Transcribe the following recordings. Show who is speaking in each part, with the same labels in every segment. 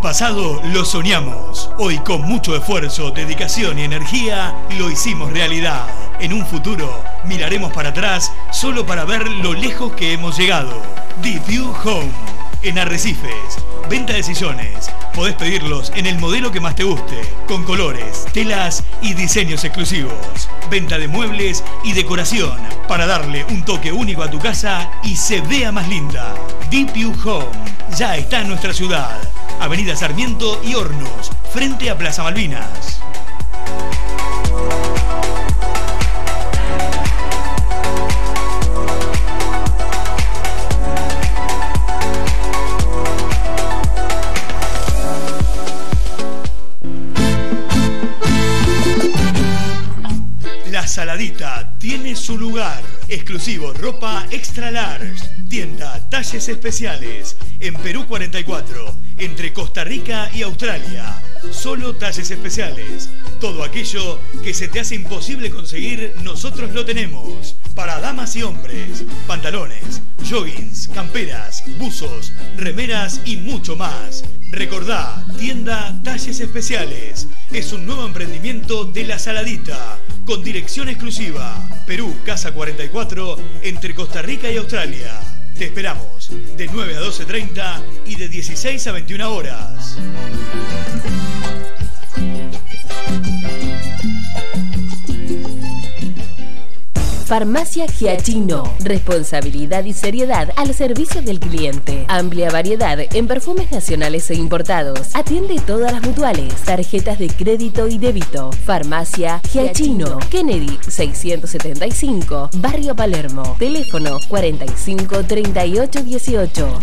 Speaker 1: pasado lo soñamos. Hoy con mucho esfuerzo, dedicación y energía lo hicimos realidad. En un futuro miraremos para atrás solo para ver lo lejos que hemos llegado. Deep View Home. En Arrecifes. Venta de sillones. Podés pedirlos en el modelo que más te guste. Con colores, telas y diseños exclusivos. Venta de muebles y decoración. Para darle un toque único a tu casa y se vea más linda. Deep View Home. Ya está en nuestra ciudad. Avenida Sarmiento y Hornos. Frente a Plaza Malvinas. La Saladita tiene su lugar. Exclusivo ropa extra large. Tienda talles especiales. En Perú 44. Entre Costa Rica y Australia. Solo talles especiales. Todo aquello que se te hace imposible conseguir, nosotros lo tenemos. Para damas y hombres. Pantalones, joggings, camperas, buzos, remeras y mucho más. Recordá, tienda Talles Especiales. Es un nuevo emprendimiento de La Saladita, con dirección exclusiva. Perú, Casa 44, entre Costa Rica y Australia. Te esperamos de 9 a 12.30 y de 16 a 21 horas.
Speaker 2: Farmacia Giachino. Responsabilidad y seriedad al servicio del cliente. Amplia variedad en perfumes nacionales e importados. Atiende todas las mutuales, tarjetas de crédito y débito. Farmacia Giachino. Kennedy 675, Barrio Palermo. Teléfono 45 38 18.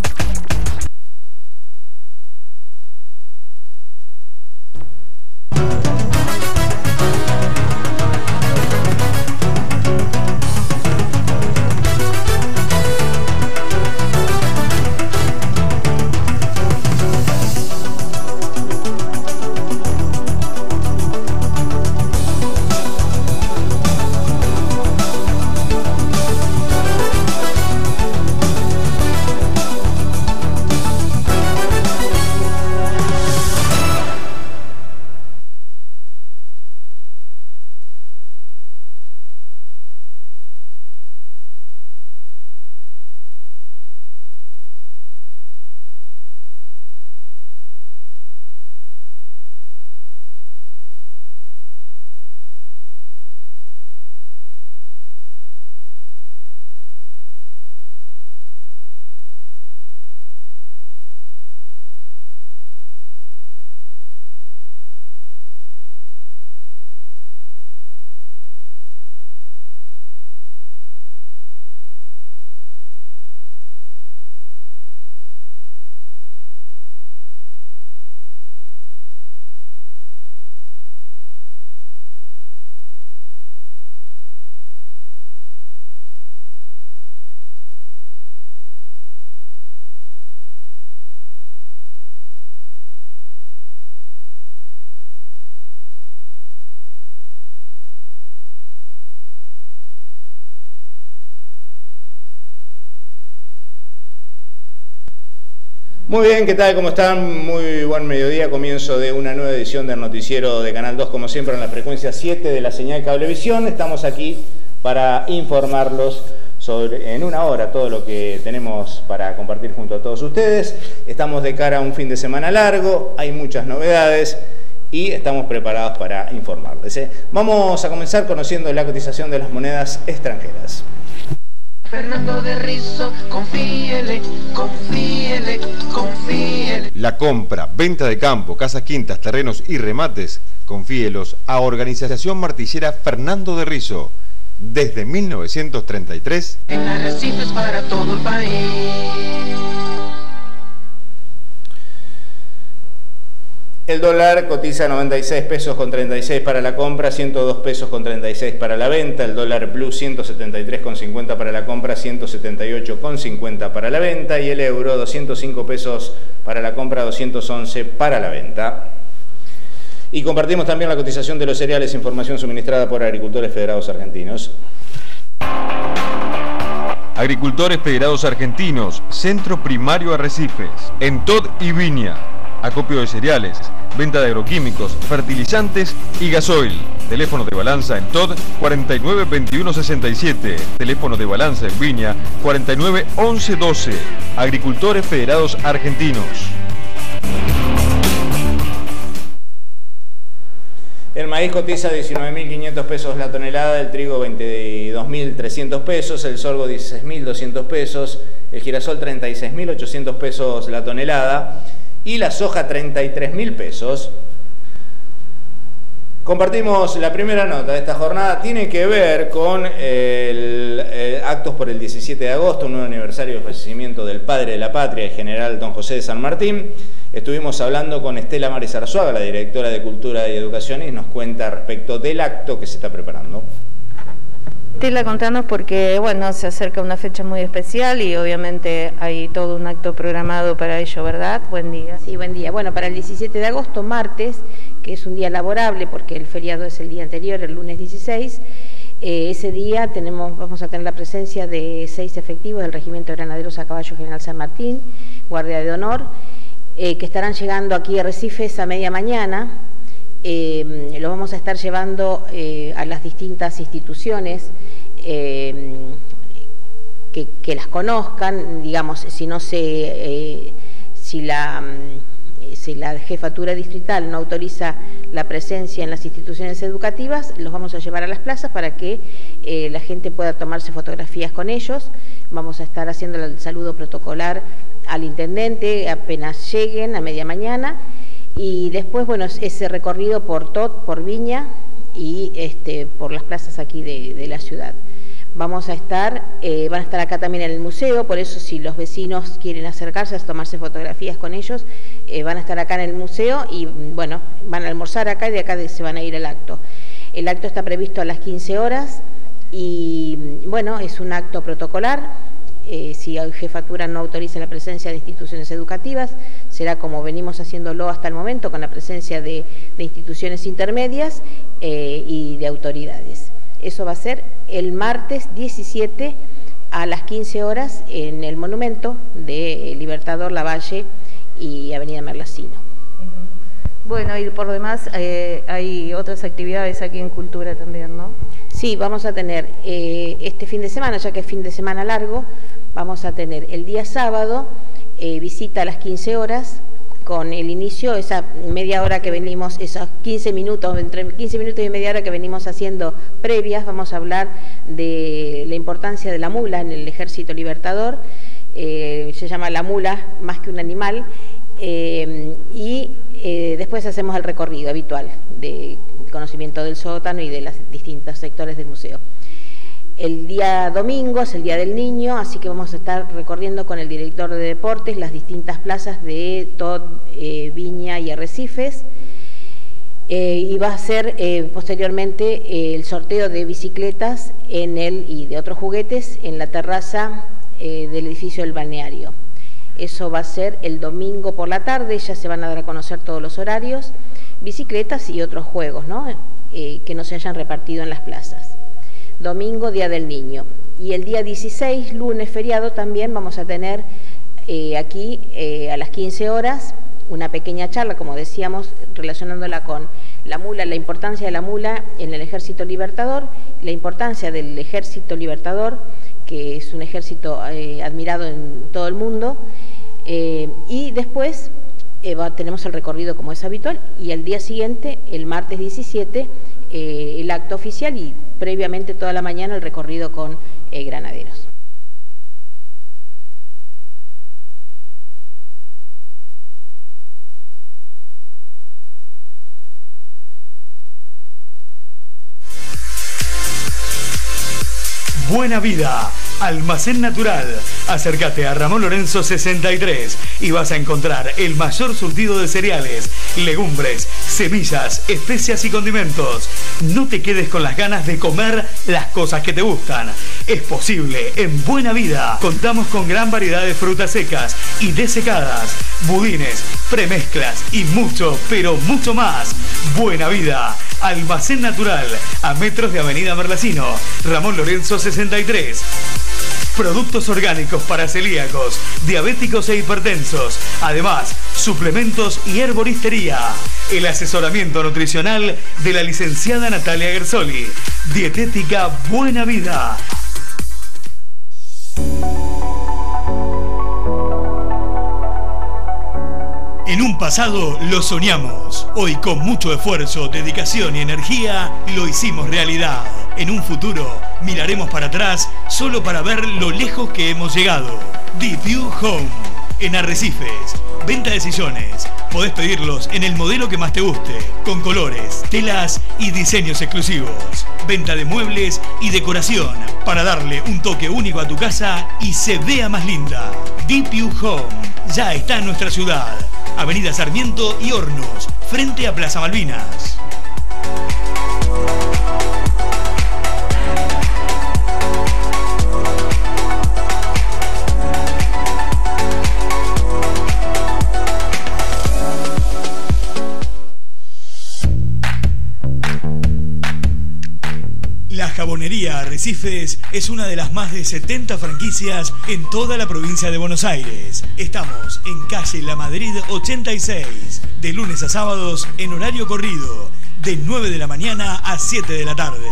Speaker 3: Muy bien, ¿qué tal? ¿Cómo están? Muy buen mediodía, comienzo de una nueva edición del noticiero de Canal 2, como siempre en la frecuencia 7 de la señal Cablevisión. Estamos aquí para informarlos sobre, en una hora todo lo que tenemos para compartir junto a todos ustedes. Estamos de cara a un fin de semana largo, hay muchas novedades y estamos preparados para informarles. ¿eh? Vamos a comenzar conociendo la cotización de las monedas extranjeras.
Speaker 4: Fernando de Rizo, confíele, confíele, confíele.
Speaker 5: La compra, venta de campo, casas quintas, terrenos y remates, confíelos a Organización Martillera Fernando de Rizo. Desde 1933.
Speaker 4: En arrecifes para todo el país.
Speaker 3: El dólar cotiza 96 pesos con 36 para la compra, 102 pesos con 36 para la venta. El dólar plus 173 con 50 para la compra, 178 con 50 para la venta. Y el euro 205 pesos para la compra, 211 para la venta. Y compartimos también la cotización de los cereales, información suministrada por Agricultores Federados Argentinos.
Speaker 5: Agricultores Federados Argentinos, Centro Primario Arrecifes, en Tod y Viña acopio de cereales, venta de agroquímicos, fertilizantes y gasoil. Teléfono de balanza en TOD 492167. Teléfono de balanza en Viña 491112. Agricultores Federados Argentinos.
Speaker 3: El maíz cotiza 19.500 pesos la tonelada, el trigo 22.300 pesos, el sorgo 16.200 pesos, el girasol 36.800 pesos la tonelada y la soja 33.000 pesos. Compartimos la primera nota de esta jornada, tiene que ver con el, eh, actos por el 17 de agosto, un nuevo aniversario del fallecimiento del padre de la patria, el general don José de San Martín. Estuvimos hablando con Estela Maris Arzuaga, la directora de Cultura y Educación, y nos cuenta respecto del acto que se está preparando.
Speaker 6: Estela, contanos porque, bueno, se acerca una fecha muy especial y obviamente hay todo un acto programado para ello, ¿verdad? Buen día.
Speaker 7: Sí, buen día. Bueno, para el 17 de agosto, martes, que es un día laborable porque el feriado es el día anterior, el lunes 16. Eh, ese día tenemos, vamos a tener la presencia de seis efectivos del Regimiento de Granaderos a Caballo General San Martín, Guardia de Honor, eh, que estarán llegando aquí a Recifes a media mañana. Eh, lo vamos a estar llevando a las distintas instituciones que, que, las conozcan, digamos, si no se, si la si la jefatura distrital no autoriza la presencia en las instituciones educativas, los vamos a llevar a las plazas para que eh, la gente pueda tomarse fotografías con ellos. Vamos a estar haciendo el saludo protocolar al intendente apenas lleguen a media mañana y después, bueno, ese recorrido por Tot, por Viña y este, por las plazas aquí de la ciudad. Vamos a estar, eh, van a estar acá también en el museo, por eso si los vecinos quieren acercarse a tomarse fotografías con ellos, eh, van a estar acá en el museo y bueno, van a almorzar acá y de acá se van a ir al acto. El acto está previsto a las 15 horas y bueno, es un acto protocolar. Eh, si la jefatura no autoriza la presencia de instituciones educativas, será como venimos haciéndolo hasta el momento, con la presencia de instituciones intermedias y de autoridades. Eso va a ser el martes 17 a las 15 horas en el monumento de Libertador Lavalle y Avenida Merlacino.
Speaker 6: Bueno, y por demás eh, hay otras actividades aquí en Cultura también, ¿no?
Speaker 7: Sí, vamos a tener eh, este fin de semana, ya que es fin de semana largo, vamos a tener el día sábado eh, visita a las 15 horas con el inicio, esa media hora que venimos, esos 15 minutos, entre 15 minutos y media hora que venimos haciendo previas, vamos a hablar de la importancia de la mula en el ejército libertador, se llama la mula más que un animal, y eh, después hacemos el recorrido habitual de conocimiento del sótano y de los distintos sectores del museo. El día domingo es el Día del Niño, así que vamos a estar recorriendo con el director de deportes las distintas plazas de Tod, eh, Viña y Arrecifes. Eh, y va a ser posteriormente el sorteo de bicicletas en el, y de otros juguetes en la terraza del edificio del balneario. Eso va a ser el domingo por la tarde, ya se van a dar a conocer todos los horarios, bicicletas y otros juegos ¿no? que no se hayan repartido en las plazas domingo Día del Niño. Y el día 16, lunes feriado, también vamos a tener eh, aquí eh, a las 15 horas una pequeña charla, como decíamos, relacionándola con la mula, la importancia de la mula en el ejército libertador, la importancia del ejército libertador, que es un ejército eh, admirado en todo el mundo, y después tenemos el recorrido como es habitual, y el día siguiente, el martes 17, el acto oficial y previamente toda la mañana el recorrido con eh, granaderos.
Speaker 1: Buena vida Almacén Natural. Acércate a Ramón Lorenzo 63 y vas a encontrar el mayor surtido de cereales, legumbres, semillas, especias y condimentos. No te quedes con las ganas de comer las cosas que te gustan. Es posible, en Buena Vida contamos con gran variedad de frutas secas y desecadas, budines, premezclas y mucho, pero mucho más. Buena Vida. Almacén Natural, a metros de Avenida Merlacino, Ramón Lorenzo 63. Productos orgánicos para celíacos, diabéticos e hipertensos. Además, suplementos y herboristería. El asesoramiento nutricional de la licenciada Natalia Gersoli. Dietética Buena Vida. En un pasado lo soñamos. Hoy con mucho esfuerzo, dedicación y energía lo hicimos realidad. En un futuro miraremos para atrás solo para ver lo lejos que hemos llegado. Deep View Home. En Arrecifes. Venta de sillones. Podés pedirlos en el modelo que más te guste, con colores, telas y diseños exclusivos. Venta de muebles y decoración para darle un toque único a tu casa y se vea más linda. Deep View Home ya está en nuestra ciudad. Avenida Sarmiento y Hornos, frente a Plaza Malvinas. La Jabonería Arrecifes es una de las más de 70 franquicias en toda la provincia de Buenos Aires. Estamos en calle La Madrid 86, de lunes a sábados en horario corrido, de 9 de la mañana a 7 de la tarde.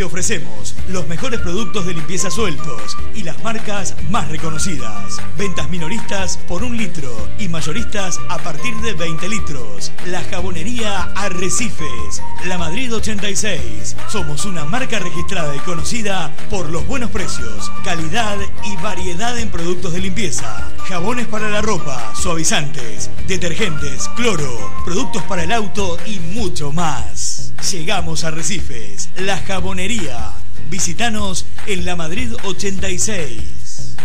Speaker 1: Te ofrecemos los mejores productos de limpieza sueltos y las marcas más reconocidas. Ventas minoristas por un litro y mayoristas a partir de 20 litros. La jabonería Arrecifes, La Madrid 86. Somos una marca registrada y conocida por los buenos precios, calidad y variedad en productos de limpieza. Jabones para la ropa, suavizantes, detergentes, cloro, productos para el auto y mucho más. Llegamos a Recifes, la jabonería. Visítanos en la Madrid 86.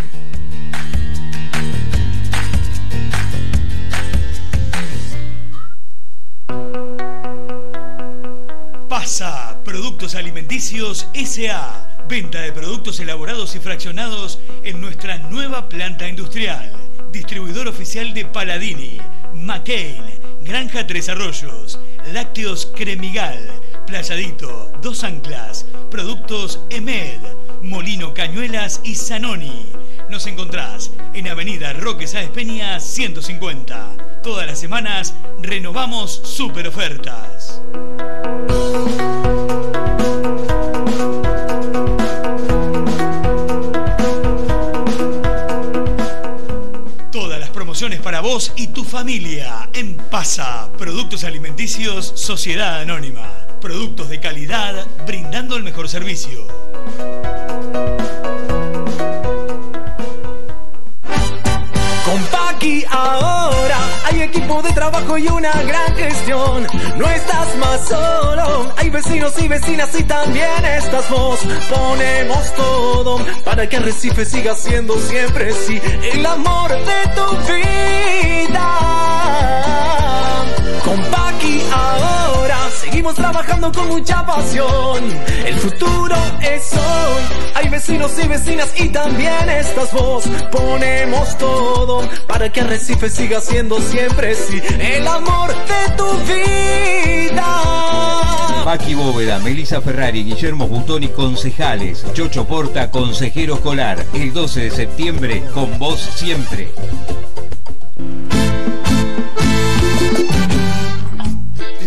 Speaker 1: Pasa Productos Alimenticios SA. Venta de productos elaborados y fraccionados en nuestra nueva planta industrial. Distribuidor oficial de Paladini, McCain, Granja Tres Arroyos, Lácteos Cremigal, Playadito, Dos Anclas, Productos Emed, Molino Cañuelas y Zanoni. Nos encontrás en Avenida Roque Sáez Peña 150. Todas las semanas renovamos super ofertas. Para vos y tu familia en Pasa, Productos Alimenticios Sociedad Anónima. Productos de calidad brindando el mejor servicio.
Speaker 8: Con Paqui ahora hay equipo de trabajo y una gran gestión. No estás más solo, hay vecinos y vecinas y también estás vos. Ponemos todo para que Recife siga siendo siempre sí el amor de tu vida. Con Paqui ahora seguimos trabajando con mucha pasión. El futuro es hoy. Hay vecinos y vecinas y también estás vos. Ponemos todo para que Recife siga siendo siempre sí el amor de tu vida.
Speaker 9: Paqui Bóveda, Melissa Ferrari, Guillermo Butoni, concejales. Chocho Porta, consejero escolar. El 12 de septiembre, con vos siempre.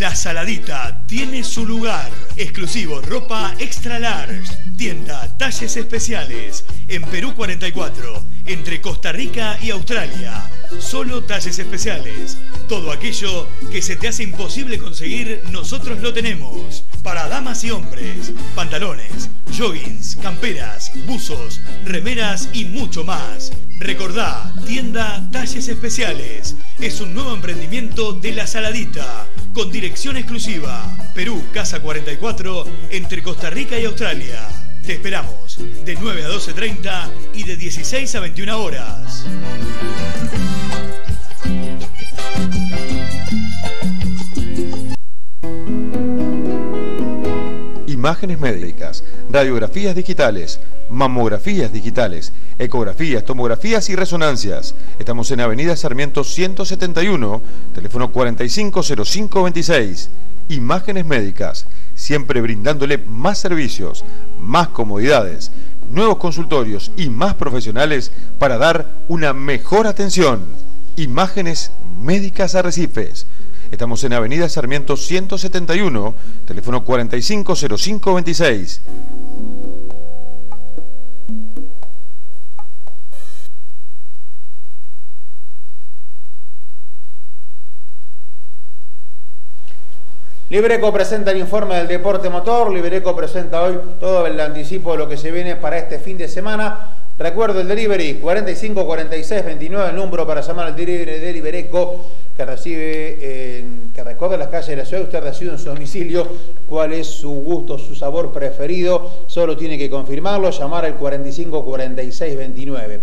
Speaker 1: La Saladita tiene su lugar. Exclusivo ropa extra large. Tienda talles especiales. En Perú 44. Entre Costa Rica y Australia. Solo talles especiales. Todo aquello que se te hace imposible conseguir, nosotros lo tenemos. Para damas y hombres. Pantalones, joggings, camperas, buzos, remeras y mucho más. Recordá, tienda Talles Especiales. Es un nuevo emprendimiento de La Saladita, con dirección exclusiva. Perú, Casa 44, entre Costa Rica y Australia. Te esperamos de 9 a 12.30 y de 16 a 21 horas.
Speaker 5: Imágenes médicas, radiografías digitales, mamografías digitales, ecografías, tomografías y resonancias. Estamos en Avenida Sarmiento 171, teléfono 450526. Imágenes médicas, siempre brindándole más servicios, más comodidades. nuevos consultorios y más profesionales para dar una mejor atención. Imágenes Médicas Arrecifes. Estamos en Avenida Sarmiento 171, teléfono 450526.
Speaker 10: Libreco presenta el informe del deporte motor. Libreco presenta hoy todo el anticipo de lo que se viene para este fin de semana. Recuerdo el delivery 45 46 29, el número para llamar al delivery de Libreco que recibe, que recorre las calles de la ciudad. Usted recibe en su domicilio cuál es su gusto, su sabor preferido. Solo tiene que confirmarlo, llamar al 45 46 29.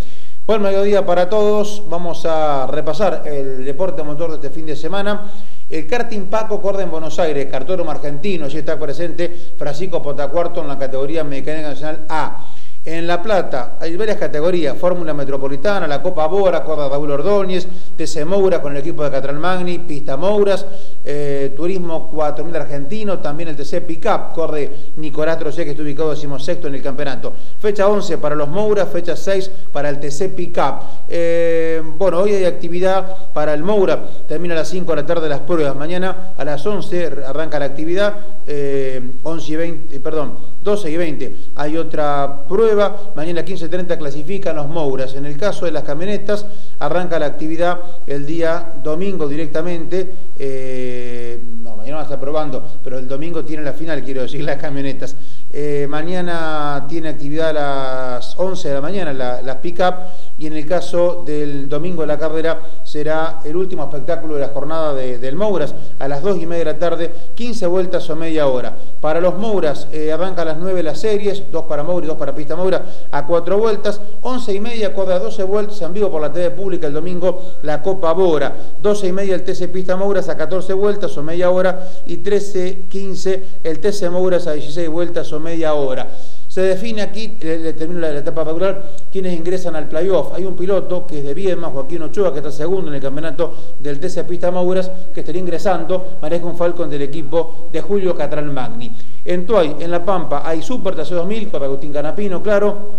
Speaker 10: Buen mediodía para todos. Vamos a repasar el deporte motor de este fin de semana. El karting Paco corre en Buenos Aires, cartódromo argentino, allí está presente Francisco Potacuarto en la categoría mecánica nacional A. En La Plata hay varias categorías, Fórmula Metropolitana, la Copa Bora, corre Raúl Ordóñez, TC Moura con el equipo de Catral Magni, Pista Mouras, eh, Turismo 4000 Argentino, también el TC Pickup, corre Nicolás Trocé que está ubicado decimosexto en el campeonato. Fecha 11 para los Mouras, fecha 6 para el TC Pickup. Eh, bueno, hoy hay actividad para el Moura, termina a las 5 de la tarde las pruebas, mañana a las 11 arranca la actividad, 11 eh, y 20, perdón, 12 y 20 hay otra prueba, mañana 15.30 clasifican los Mouras. En el caso de las camionetas, arranca la actividad el día domingo directamente. Eh, no, mañana va a estar probando, pero el domingo tiene la final, quiero decir, las camionetas. Eh, mañana tiene actividad a las 11 de la mañana las pick-up y en el caso del domingo de la carrera será el último espectáculo de la jornada del Mouras a las 2 y media de la tarde, 15 vueltas o media hora. Para los Mouras eh, arranca a las 9 las series, 2 para Moura y 2 para Pista Moura a 4 vueltas, 11 y media corre a 12 vueltas en vivo por la TV pública el domingo la Copa Bora, 12 y media el TC Pista Mouras a 14 vueltas o media hora y 13, 15 el TC Mouras a 16 vueltas o media hora. Se define aquí, le, termino la, etapa regular, quienes ingresan al playoff. Hay un piloto que es de Viedma, Joaquín Ochoa, que está segundo en el campeonato del TC Pista Mauras, que estaría ingresando, maneja un Falcon del equipo de Julio Catral Magni. En Tuay, en La Pampa, hay Super TC 2000, con Agustín Canapino, claro,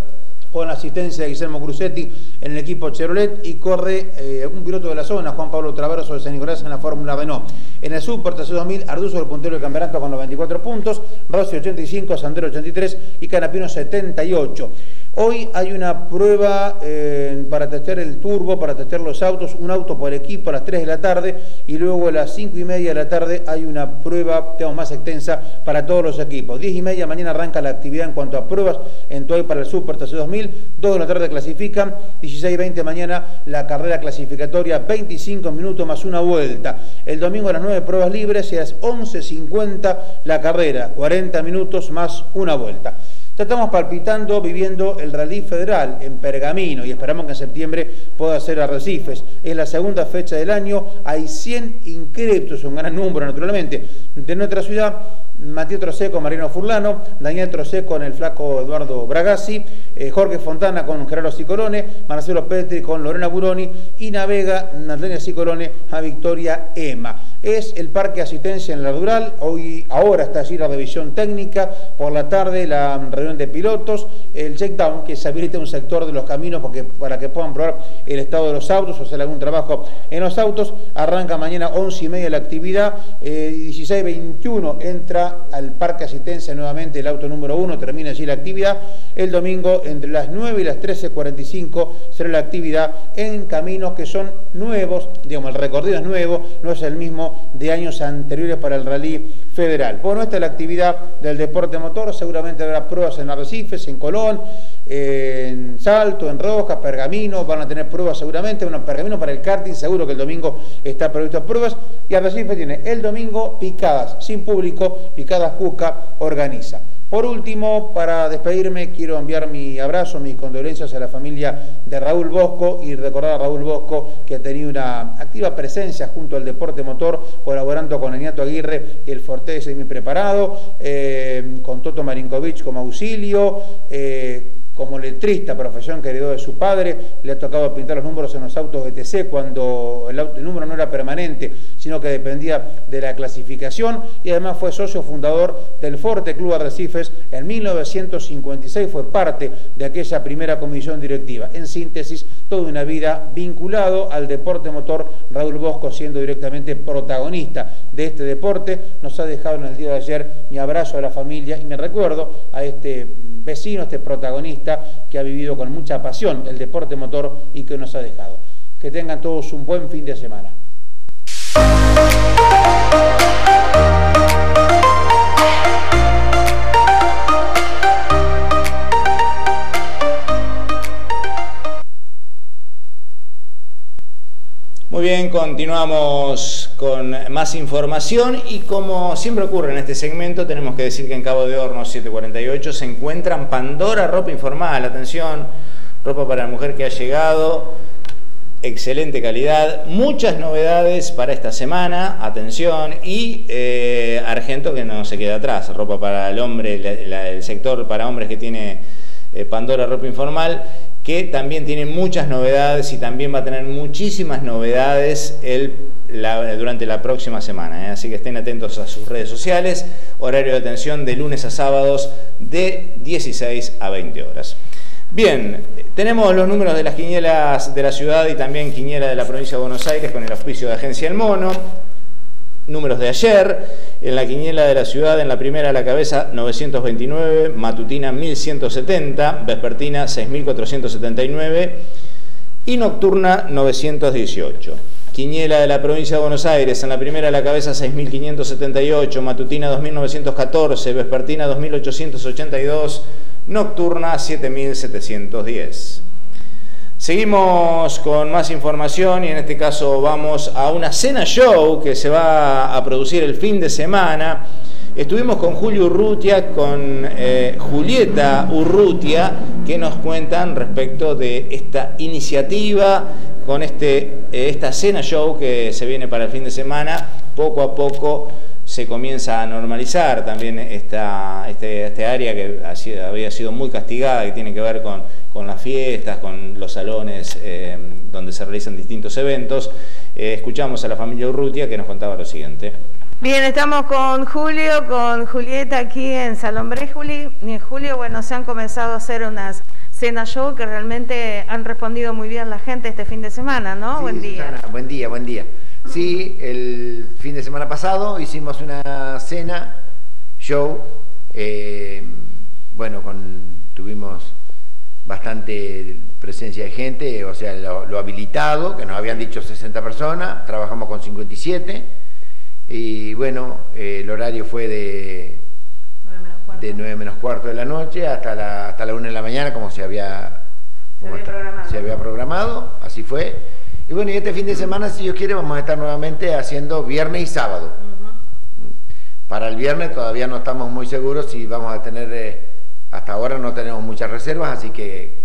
Speaker 10: con asistencia de Guillermo Crucetti en el equipo Chevrolet y corre eh, un piloto de la zona, Juan Pablo Traverso de San Nicolás en la Fórmula Renault. En el Super TC2000, Arduzo el puntero del campeonato con 94 puntos, Rossi 85, Sandero 83 y Canapino 78. Hoy hay una prueba eh, para testear el turbo, para testear los autos, un auto por equipo a las 3 de la tarde y luego a las 5 y media de la tarde hay una prueba, digamos, más extensa para todos los equipos. 10 y media mañana arranca la actividad en cuanto a pruebas en Toy para el Super TC 2000, 2 de la tarde clasifican, 16 y 20 mañana la carrera clasificatoria, 25 minutos más una vuelta. El domingo a las 9 pruebas libres y a las 11.50 la carrera, 40 minutos más una vuelta. Ya estamos palpitando, viviendo el Rally Federal en Pergamino y esperamos que en septiembre pueda ser Arrecifes. Es la segunda fecha del año, hay 100 inscriptos, un gran número naturalmente, de nuestra ciudad. Matías Trocé con Marino Furlano, Daniel Trocé con el flaco Eduardo Bragasi, eh, Jorge Fontana con Gerardo Cicolone, Marcelo Petri con Lorena Buroni y navega Natalia Cicolone a Victoria Ema es el parque asistencia en la rural. Hoy, ahora está allí la revisión técnica, por la tarde la reunión de pilotos, el checkdown, que se habilita un sector de los caminos porque, para que puedan probar el estado de los autos o hacer algún trabajo en los autos. Arranca mañana 11 y media la actividad, eh, 16.21 entra al parque asistencia nuevamente el auto número 1, termina allí la actividad. El domingo entre las 9 y las 13.45 será la actividad en caminos que son nuevos, digamos, el recorrido es nuevo, no es el mismo de años anteriores para el rally federal. Bueno, esta es la actividad del deporte motor, seguramente habrá pruebas en Arrecifes, en Colón, en Salto, en Rojas, Pergamino, van a tener pruebas seguramente, bueno, Pergamino para el karting, seguro que el domingo está previsto pruebas, y Arrecife tiene el domingo picadas, sin público, picadas Cuca organiza. Por último, para despedirme, quiero enviar mi abrazo, mis condolencias a la familia de Raúl Bosco y recordar a Raúl Bosco que ha tenido una activa presencia junto al deporte motor, colaborando con Eniato Aguirre y el Forte semi preparado, eh, con Toto Marinkovic como auxilio. Eh, como letrista, profesión que heredó de su padre, le ha tocado pintar los números en los autos ETC cuando el, el número no era permanente, sino que dependía de la clasificación y además fue socio fundador del Forte Club Arrecifes. En 1956 fue parte de aquella primera comisión directiva. En síntesis, toda una vida vinculado al deporte motor, Raúl Bosco siendo directamente protagonista de este deporte, nos ha dejado en el día de ayer mi abrazo a la familia y me recuerdo a este vecino, este protagonista que ha vivido con mucha pasión el deporte motor y que nos ha dejado. Que tengan todos un buen fin de semana.
Speaker 3: Muy bien, continuamos con más información y como siempre ocurre en este segmento, tenemos que decir que en Cabo de Hornos 748 se encuentran Pandora Ropa Informal. Atención, ropa para la mujer que ha llegado, excelente calidad, muchas novedades para esta semana, atención, y eh, Argento que no se queda atrás, ropa para el hombre, el sector para hombres que tiene eh, Pandora Ropa Informal que también tiene muchas novedades y también va a tener muchísimas novedades el- durante la próxima semana. ¿eh? Así que estén atentos a sus redes sociales. Horario de atención de lunes a sábados de 16 a 20 horas. Bien, tenemos los números de las quinielas de la ciudad y también quiniela de la provincia de Buenos Aires con el auspicio de Agencia El Mono. Números de ayer, en la quiniela de la ciudad, en la primera a la cabeza 929, matutina 1170, vespertina 6479 y nocturna 918. Quiniela de la provincia de Buenos Aires, en la primera a la cabeza 6578, matutina 2914, vespertina 2882, nocturna 7710. Seguimos con más información y en este caso vamos a una cena show que se va a producir el fin de semana. Estuvimos con Julio Urrutia, con eh, Julieta Urrutia, que nos cuentan respecto de esta iniciativa, con este, eh, esta cena show que se viene para el fin de semana. Poco a poco se comienza a normalizar también esta, este, este área que ha sido- había sido muy castigada, que tiene que ver con, con las fiestas, con los salones eh, donde se realizan distintos eventos. Eh, escuchamos a la familia Urrutia que nos contaba lo siguiente.
Speaker 6: Bien, estamos con Julio, con Julieta aquí en Salón Brejuli. Y en Julio, bueno, se han comenzado a hacer unas cena show que realmente han respondido muy bien la gente este fin de semana, ¿no?
Speaker 11: Sí,
Speaker 6: Buen día.
Speaker 11: Susana, buen día, buen día. Sí, el fin de semana pasado hicimos una cena, show, eh, bueno, con, tuvimos bastante presencia de gente, o sea, lo, lo habilitado, que nos habían dicho 60 personas, trabajamos con 57, y bueno, eh, el horario fue de, de 9 menos cuarto de la noche hasta la, hasta la 1 de la mañana, como se había, como
Speaker 6: había programado.
Speaker 11: se había programado, así fue. Y bueno, y este fin de semana, si Dios quiere, vamos a estar nuevamente haciendo viernes y sábado. Para el viernes todavía no estamos muy seguros si vamos a tener, eh, hasta ahora no tenemos muchas reservas, así que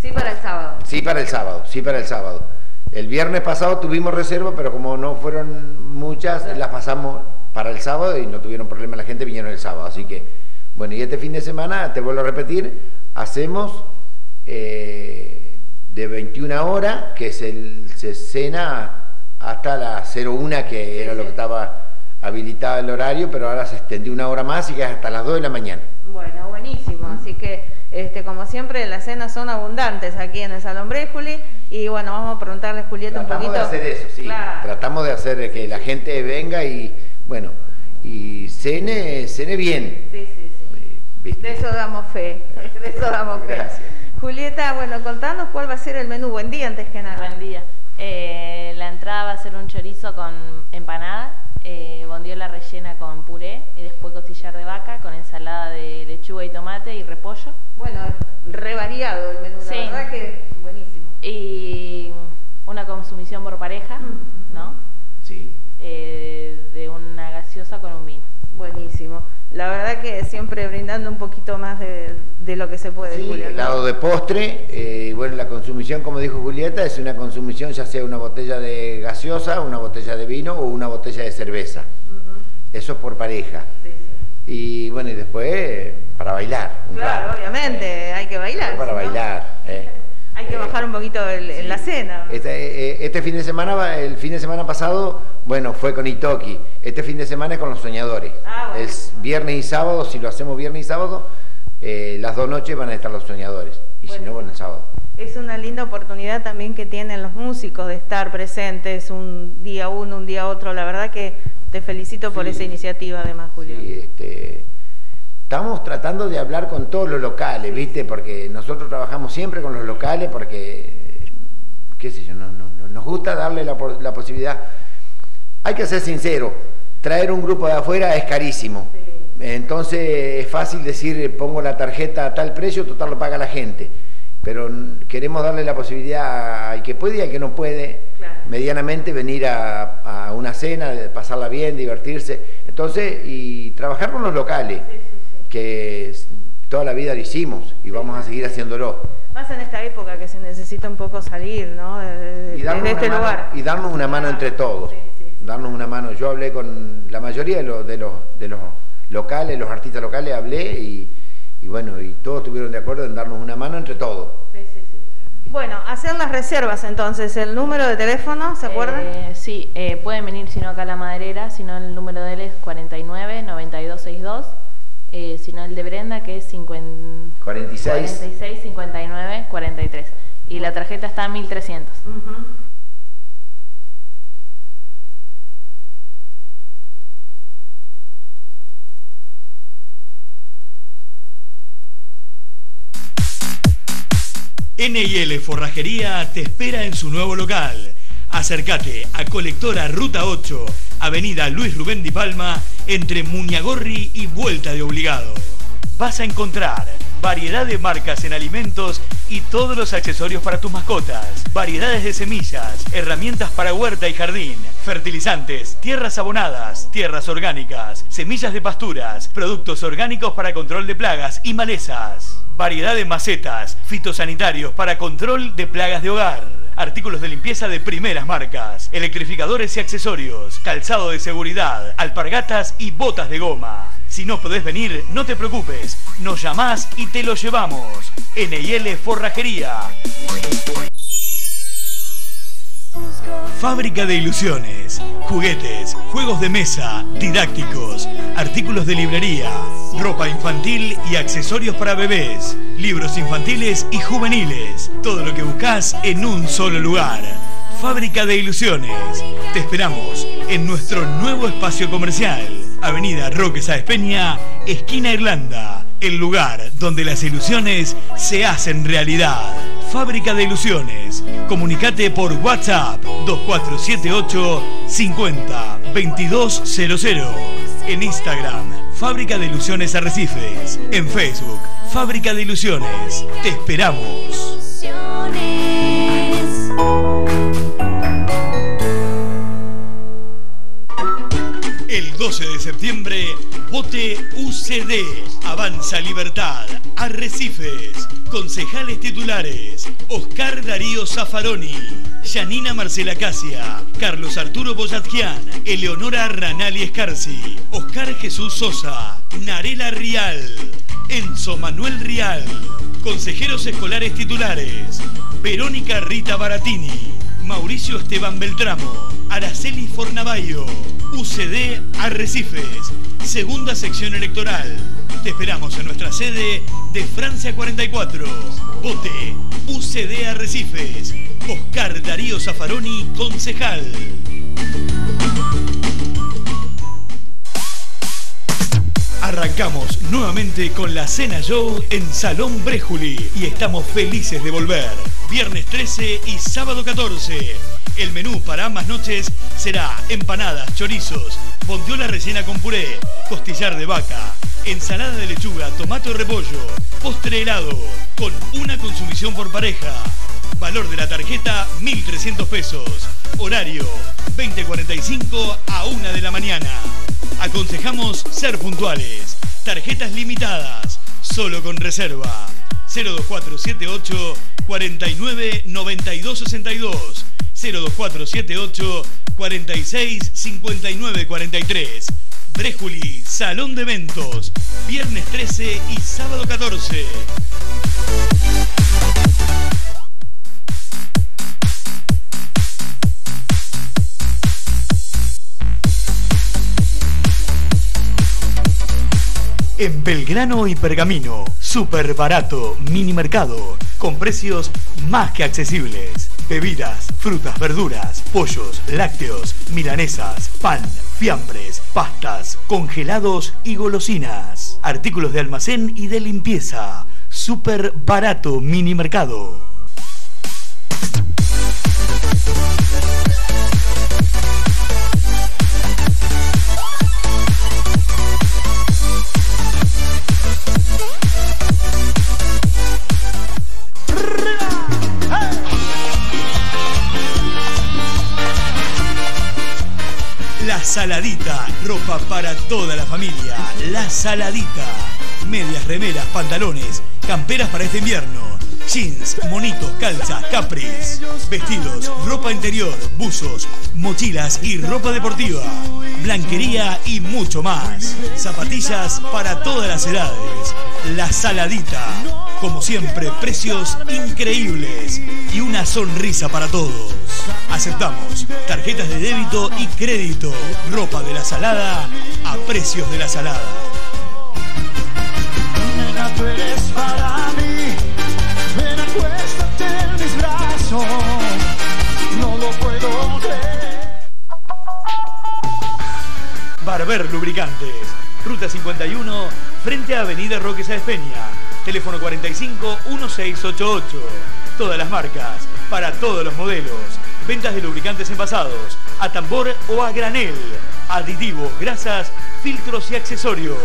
Speaker 6: Sí, para el sábado.
Speaker 11: sí para el sábado, sí para el sábado. El viernes pasado tuvimos reserva, pero como no fueron muchas, las pasamos para el sábado y no tuvieron problema la gente, vinieron el sábado. Así que, bueno, y este fin de semana, te vuelvo a repetir, hacemos eh, de 21 horas, que es el, se cena hasta las 01, que era lo que estaba habilitado el horario, pero ahora se extendió una hora más y que es hasta las 2 de la mañana.
Speaker 6: Bueno, buenísimo. Así que, este, como siempre, las cenas son abundantes aquí en el Salón Brejuli. Y bueno, vamos a preguntarle a Julieta un
Speaker 11: Tratamos
Speaker 6: poquito.
Speaker 11: de hacer eso, sí.
Speaker 6: Claro.
Speaker 11: Tratamos de hacer que la gente venga y, bueno, y cene, cene bien.
Speaker 6: Sí, sí, sí.
Speaker 11: ¿viste?
Speaker 6: De eso damos fe. De eso damos fe.
Speaker 11: Gracias.
Speaker 6: Julieta, bueno, contanos cuál va a ser el menú. Buen día antes que nada.
Speaker 12: Buen día. Eh, la entrada va a ser un chorizo con empanada, eh, bondiola rellena con puré y después costillar de vaca con ensalada de lechuga y tomate y repollo.
Speaker 6: Bueno, re variado el menú,
Speaker 12: Sí.
Speaker 6: la verdad que buenísimo.
Speaker 12: Y una consumición por pareja, ¿no?
Speaker 11: Sí.
Speaker 12: Eh, de una gaseosa con un vino.
Speaker 6: Buenísimo. La verdad que siempre brindando un poquito más de, de lo que se puede,
Speaker 11: Sí,
Speaker 6: Julio. ¿no?
Speaker 11: el lado de postre, eh, y bueno, la consumición, como dijo Julieta, es una consumición ya sea una botella de gaseosa, una botella de vino o una botella de cerveza. Eso es por pareja. Y bueno, y después para bailar. un
Speaker 6: Claro,
Speaker 11: rato.
Speaker 6: obviamente, hay que bailar.
Speaker 11: Para
Speaker 6: ¿no?
Speaker 11: bailar. eh.
Speaker 6: Hay que bajar un poquito el- en la cena.
Speaker 11: Este, eh, este fin de semana, va- el fin de semana pasado, bueno, fue con Itoki. Este fin de semana es con los soñadores.
Speaker 6: Ah,
Speaker 11: Es viernes y sábado, si lo hacemos viernes y sábado, eh, las dos noches van a estar los soñadores. Y si no, bueno, el sábado.
Speaker 6: Es una linda oportunidad también que tienen los músicos de estar presentes un día uno, un día otro. La verdad que te felicito por esa iniciativa además, Julio.
Speaker 11: Y, este, estamos tratando de hablar con todos los locales, ¿viste? Porque nosotros trabajamos siempre con los locales porque, qué sé yo, no- no- no- nos gusta darle la, la posibilidad. Hay que ser sincero, traer un grupo de afuera es carísimo. Entonces es fácil decir, pongo la tarjeta a tal precio, total lo paga la gente. Pero queremos darle la posibilidad al que puede y al que no puede, medianamente venir a, a una cena, de pasarla bien, divertirse. Entonces, y trabajar con los locales, que toda la vida lo hicimos y vamos a seguir haciéndolo.
Speaker 6: Más en esta época que se necesita un poco salir, ¿no? De, de-
Speaker 11: Y darnos,
Speaker 6: este
Speaker 11: mano,
Speaker 6: lugar.
Speaker 11: y darnos una mano entre todos. Darnos una mano. Yo hablé con la mayoría de los, de los, de los locales, los artistas locales, hablé y, y bueno, y todos estuvieron de acuerdo en darnos una mano entre todos.
Speaker 6: Bueno, hacer las reservas entonces, el número de teléfono, ¿se acuerdan?
Speaker 12: Eh, sí, eh, pueden venir si no acá a la maderera, si no el número de él es 49 9262, eh, si no el de Brenda que es 50
Speaker 11: 46.
Speaker 12: 46 59 43 y la tarjeta está a 1300.
Speaker 1: NIL Forrajería te espera en su nuevo local. Acércate a Colectora Ruta 8, Avenida Luis Rubén Di Palma, entre Muñagorri y Vuelta de Obligado. Vas a encontrar variedad de marcas en alimentos y todos los accesorios para tus mascotas, variedades de semillas, herramientas para huerta y jardín, fertilizantes, tierras abonadas, tierras orgánicas, semillas de pasturas, productos orgánicos para control de plagas y malezas. Variedad de macetas, fitosanitarios para control de plagas de hogar. Artículos de limpieza de primeras marcas, electrificadores y accesorios, calzado de seguridad, alpargatas y botas de goma. Si no podés venir, no te preocupes, nos llamás y te lo llevamos. NIL Forrajería. Fábrica de ilusiones, juguetes, juegos de mesa, didácticos, artículos de librería, ropa infantil y accesorios para bebés, libros infantiles y juveniles. Todo lo que buscas en un solo lugar. Fábrica de ilusiones. Te esperamos en nuestro nuevo espacio comercial. Avenida Roque Sáez Peña, esquina Irlanda. El lugar donde las ilusiones se hacen realidad. Fábrica de Ilusiones. Comunicate por WhatsApp 2478 50 2200. En Instagram, Fábrica de Ilusiones Arrecifes. En Facebook, Fábrica de Ilusiones. Te esperamos. El 12 de septiembre, vote UCD, Avanza Libertad, Arrecifes, concejales titulares, Oscar Darío Zaffaroni, Yanina Marcela Casia, Carlos Arturo Boyatgian, Eleonora Ranali Escarci, Oscar Jesús Sosa, Narela Rial, Enzo Manuel Rial, consejeros escolares titulares, Verónica Rita Baratini, Mauricio Esteban Beltramo, Araceli Fornavayo, UCD Arrecifes, segunda sección electoral. Te esperamos en nuestra sede de Francia 44. Vote UCD Arrecifes. Oscar Darío Zaffaroni, concejal. Arrancamos nuevamente con la Cena Show en Salón Brejuli y estamos felices de volver. Viernes 13 y sábado 14. El menú para ambas noches será empanadas, chorizos, bondiola rellena con puré, costillar de vaca, ensalada de lechuga, tomate o repollo, postre helado, con una consumición por pareja. Valor de la tarjeta 1.300 pesos. Horario 20.45 a 1 de la mañana. Aconsejamos ser puntuales. Tarjetas limitadas. Solo con reserva. 02478 49 92 62. 02478 46 59 43. Brejuli, Salón de Eventos, viernes 13 y sábado 14. En Belgrano y Pergamino, super barato, mini mercado, con precios más que accesibles. Bebidas, frutas, verduras, pollos, lácteos, milanesas, pan, fiambres, pastas, congelados y golosinas. Artículos de almacén y de limpieza. Super barato, mini mercado. La Saladita, ropa para toda la familia. La Saladita. Medias, remeras, pantalones, camperas para este invierno. Jeans, monitos, calzas, capris, vestidos, ropa interior, buzos, mochilas y ropa deportiva. Blanquería y mucho más. Zapatillas para todas las edades. La Saladita. Como siempre, precios increíbles y una sonrisa para todos. Aceptamos tarjetas de débito y crédito. Ropa de la salada a precios de la salada.
Speaker 8: Nena, tú eres para mí. Ven, acuéstate en mis brazos. No lo puedo creer.
Speaker 1: Barber Lubricantes. Ruta 51, frente a Avenida Roque Sáenz Peña. Teléfono 45 1688. Todas las marcas, para todos los modelos. Ventas de lubricantes envasados, a tambor o a granel. Aditivos, grasas, filtros y accesorios.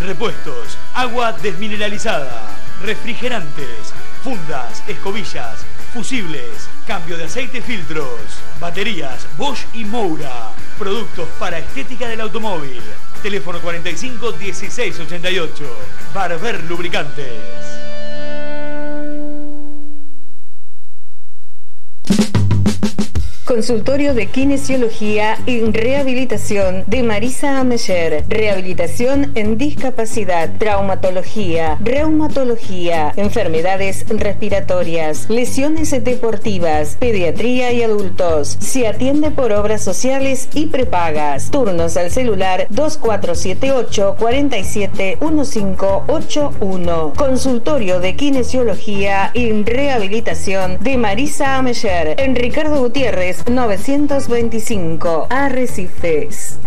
Speaker 1: Repuestos, agua desmineralizada. Refrigerantes, fundas, escobillas, fusibles, cambio de aceite filtros. Baterías, Bosch y Moura. Productos para estética del automóvil. Teléfono 45 16 88. Barber Lubricantes.
Speaker 13: Consultorio de Kinesiología y Rehabilitación de Marisa Ameyer. Rehabilitación en discapacidad, traumatología, reumatología, enfermedades respiratorias, lesiones deportivas, pediatría y adultos. Se atiende por obras sociales y prepagas. Turnos al celular 2478 471581. Consultorio de Kinesiología y Rehabilitación de Marisa Ameyer. En Ricardo Gutiérrez 925 Arrecifes.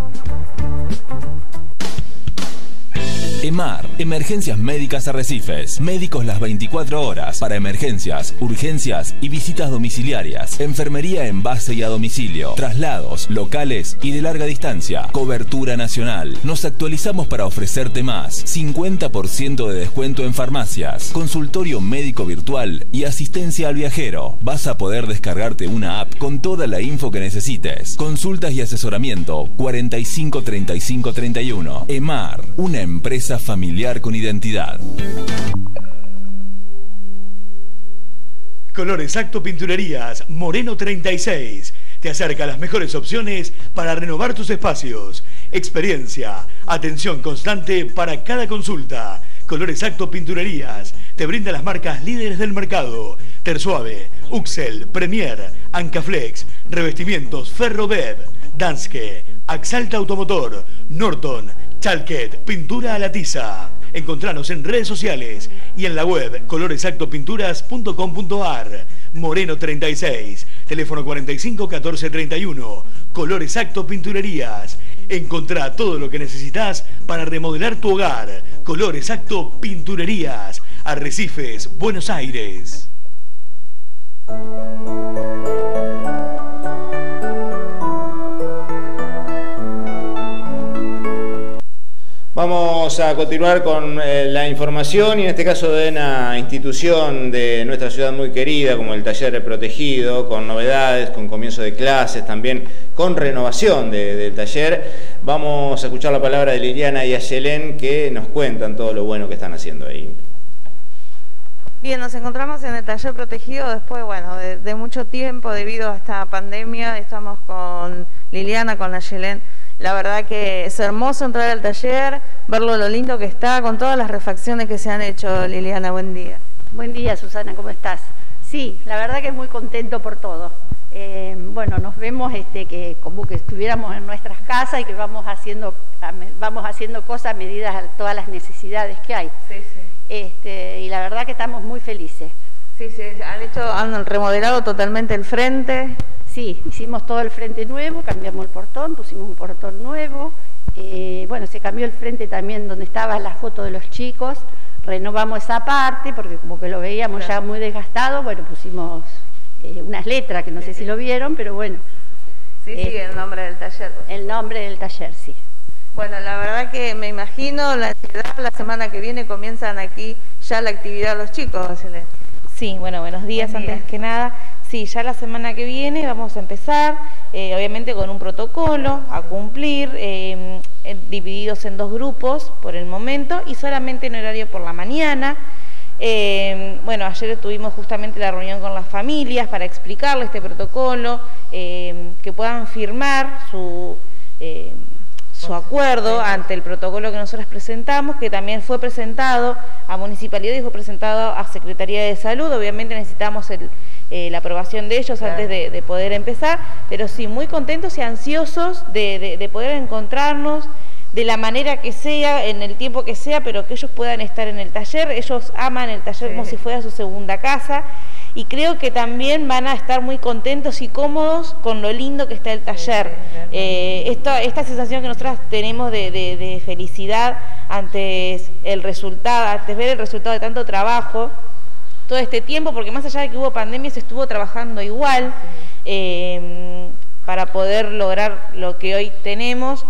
Speaker 14: EMAR, Emergencias Médicas Arrecifes. Médicos las 24 horas para emergencias, urgencias y visitas domiciliarias. Enfermería en base y a domicilio. Traslados, locales y de larga distancia. Cobertura nacional. Nos actualizamos para ofrecerte más. 50% de descuento en farmacias. Consultorio médico virtual y asistencia al viajero. Vas a poder descargarte una app con toda la info que necesites. Consultas y asesoramiento 45 35 31. EMAR, una empresa familiar con identidad.
Speaker 1: Color Exacto Pinturerías, Moreno 36. Te acerca las mejores opciones para renovar tus espacios. Experiencia, atención constante para cada consulta. Color Exacto Pinturerías te brinda las marcas líderes del mercado. Tersuave, Uxel, Premier, Ancaflex, revestimientos Ferrobev, Danske, Axalta Automotor, Norton, Chalket, Pintura a la Tiza. Encontranos en redes sociales y en la web coloresactopinturas.com.ar. Moreno 36, teléfono 45 14 31. Color Exacto Pinturerías. Encontrá todo lo que necesitas para remodelar tu hogar. Color Exacto Pinturerías. Arrecifes, Buenos Aires.
Speaker 3: Vamos a continuar con eh, la información y en este caso de una institución de nuestra ciudad muy querida como el Taller Protegido, con novedades, con comienzo de clases, también con renovación de- del taller. Vamos a escuchar la palabra de Liliana y Ayelén que nos cuentan todo lo bueno que están haciendo ahí.
Speaker 6: Bien, nos encontramos en el taller protegido después, bueno, de, de mucho tiempo debido a esta pandemia. Estamos con Liliana, con la Yelén. La verdad que es hermoso entrar al taller, verlo lo lindo que está, con todas las refacciones que se han hecho. Liliana, buen día.
Speaker 15: Buen día, Susana, ¿cómo estás? Sí, la verdad que muy contento por todo. Eh, bueno, nos vemos este, que como que estuviéramos en nuestras casas y que vamos haciendo, vamos haciendo cosas a medida de todas las necesidades que hay.
Speaker 6: Sí, sí.
Speaker 15: Este, y la verdad que estamos muy felices.
Speaker 6: Sí, sí, han hecho, han remodelado totalmente el frente.
Speaker 15: Sí, hicimos todo el frente nuevo, cambiamos el portón, pusimos un portón nuevo. Eh, bueno, se cambió el frente también donde estaba la foto de los chicos. Renovamos esa parte porque como que lo veíamos ya muy desgastado, bueno, pusimos eh, unas letras que no sé si lo vieron, pero bueno.
Speaker 6: Sí, sí, el nombre del taller.
Speaker 15: El nombre del taller, sí.
Speaker 6: Bueno, la verdad que me imagino la ansiedad, la semana que viene comienzan aquí ya la actividad los chicos, Celeste.
Speaker 16: Sí, bueno, buenos días antes que nada. Sí, ya la semana que viene vamos a empezar, eh, obviamente con un protocolo a cumplir, eh, divididos en dos grupos por el momento y solamente en horario por la mañana. Eh, bueno, ayer tuvimos justamente la reunión con las familias para explicarles este protocolo, que puedan firmar su su acuerdo ante el protocolo que nosotros presentamos, que también fue presentado a Municipalidad y fue presentado a Secretaría de Salud. Obviamente necesitamos eh, la aprobación de ellos antes de, poder empezar, pero sí, muy contentos y ansiosos de, poder encontrarnos de la manera que sea, en el tiempo que sea, pero que ellos puedan estar en el taller. Ellos aman el taller como si fuera su segunda casa y creo que también van a estar muy contentos y cómodos con lo lindo que está el taller. Eh, esta, esta sensación que nosotras tenemos de, felicidad ante el resultado, antes ver el resultado de tanto trabajo, todo este tiempo, porque más allá de que hubo pandemia, se estuvo trabajando igual eh, para poder lograr lo que hoy tenemos.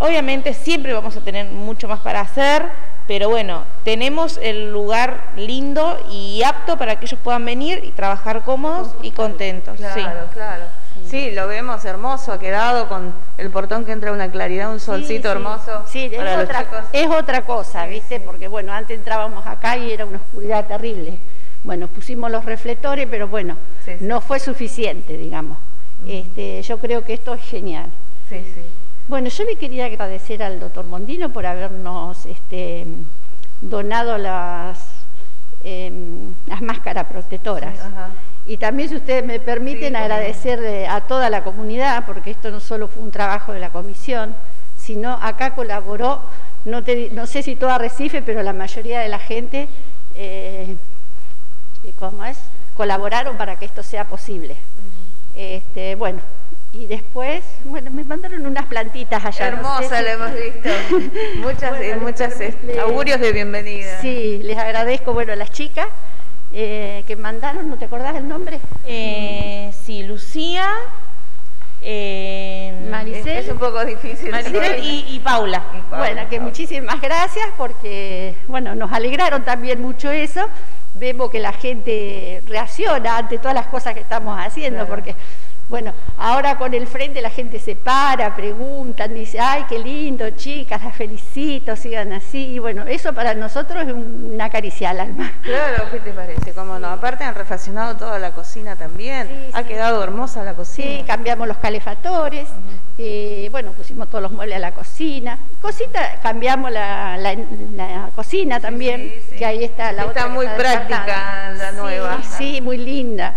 Speaker 16: Obviamente siempre vamos a tener mucho más para hacer, pero bueno, tenemos el lugar lindo y apto para que ellos puedan venir y trabajar cómodos y contentos.
Speaker 6: Claro, claro. Sí, lo vemos hermoso, ha quedado con el portón que entra una claridad, un solcito hermoso.
Speaker 15: Sí, es, otra, es otra cosa, ¿viste? Porque bueno, antes entrábamos acá y era una oscuridad terrible. Bueno, pusimos los reflectores, pero bueno, no fue suficiente, digamos. Este, yo creo que esto es genial.
Speaker 6: Sí, sí.
Speaker 15: Bueno, yo le quería agradecer al doctor Mondino por habernos este, donado las, em, las máscaras protectoras. y también, si ustedes me permiten, agradecer a toda la comunidad, porque esto no solo fue un trabajo de la comisión, sino acá colaboró, no, no sé si toda Recife, pero la mayoría de la gente, eh, ¿cómo es? Colaboraron para que esto sea posible. este, bueno, y después, bueno, me mandaron unas plantitas allá.
Speaker 6: Hermosa, la hemos visto. muchas, muchas este, augurios de bienvenida.
Speaker 15: Sí, les agradezco, bueno, a las chicas eh, que mandaron, ¿no te acordás el nombre?
Speaker 16: Eh, sí, Lucía,
Speaker 6: eh, Maricel. Es, un poco difícil.
Speaker 16: Maricel y, Paula.
Speaker 15: Bueno, que muchísimas gracias porque, bueno, nos alegraron también mucho eso. Vemos que la gente reacciona ante todas las cosas que estamos haciendo, porque bueno, ahora con el frente la gente se para, preguntan, dice, ay, qué lindo, chicas, las felicito, sigan así. Y bueno, eso para nosotros es una caricia al alma.
Speaker 6: Claro, ¿qué te parece? Como no, aparte han refaccionado toda la cocina también, ha quedado hermosa la cocina.
Speaker 15: Sí, cambiamos los calefactores, eh, bueno, pusimos todos los muebles a la cocina. Cosita, cambiamos la, cocina también, que ahí está la
Speaker 6: otra. Está muy práctica la nueva.
Speaker 15: Sí, muy linda.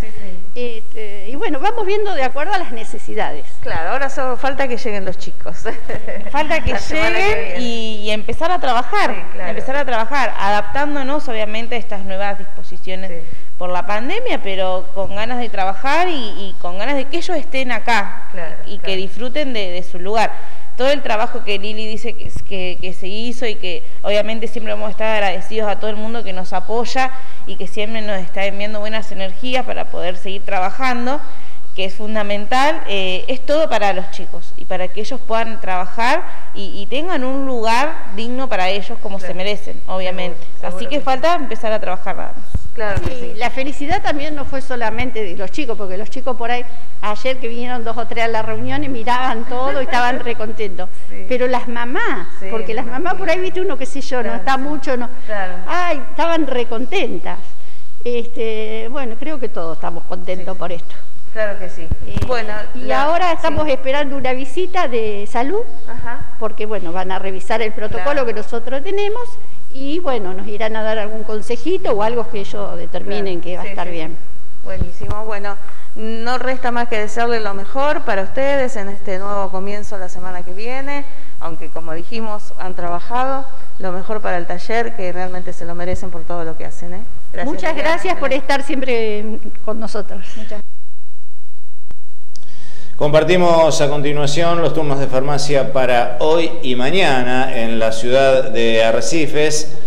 Speaker 15: Este, y bueno, vamos viendo de acuerdo a las necesidades.
Speaker 6: Claro, ahora solo falta que lleguen los chicos.
Speaker 16: Falta que lleguen y, empezar a trabajar, empezar a trabajar, adaptándonos obviamente a estas nuevas disposiciones por la pandemia, pero con ganas de trabajar y, con ganas de que ellos estén acá y que disfruten de, su lugar. Todo el trabajo que Lili dice que, que, se hizo y que obviamente siempre vamos a estar agradecidos a todo el mundo que nos apoya y que siempre nos está enviando buenas energías para poder seguir trabajando, que es fundamental, eh, es todo para los chicos y para que ellos puedan trabajar y, tengan un lugar digno para ellos como se merecen, obviamente. Así que, falta empezar a trabajar nada más.
Speaker 15: Claro sí. La felicidad también no fue solamente de los chicos, porque los chicos por ahí, ayer que vinieron dos o tres a la reunión y miraban todo y estaban recontentos. Pero las mamás, porque las mamás por ahí, viste uno, qué sé yo, no está mucho, no. Ay, estaban recontentas. Este, bueno, creo que todos estamos contentos por esto.
Speaker 6: Claro que sí. bueno,
Speaker 15: y
Speaker 6: la-
Speaker 15: ahora estamos esperando una visita de salud, porque bueno, van a revisar el protocolo que nosotros tenemos y bueno, nos irán a dar algún consejito o algo que ellos determinen que va a estar
Speaker 6: sí,
Speaker 15: bien.
Speaker 6: Buenísimo. Bueno, no resta más que desearle lo mejor para ustedes en este nuevo comienzo la semana que viene, aunque como dijimos han trabajado, lo mejor para el taller que realmente se lo merecen por todo lo que hacen. ¿eh? Gracias,
Speaker 15: Muchas gracias por estar siempre con nosotros.
Speaker 3: Compartimos a continuación los turnos de farmacia para hoy y mañana en la ciudad de Arrecifes.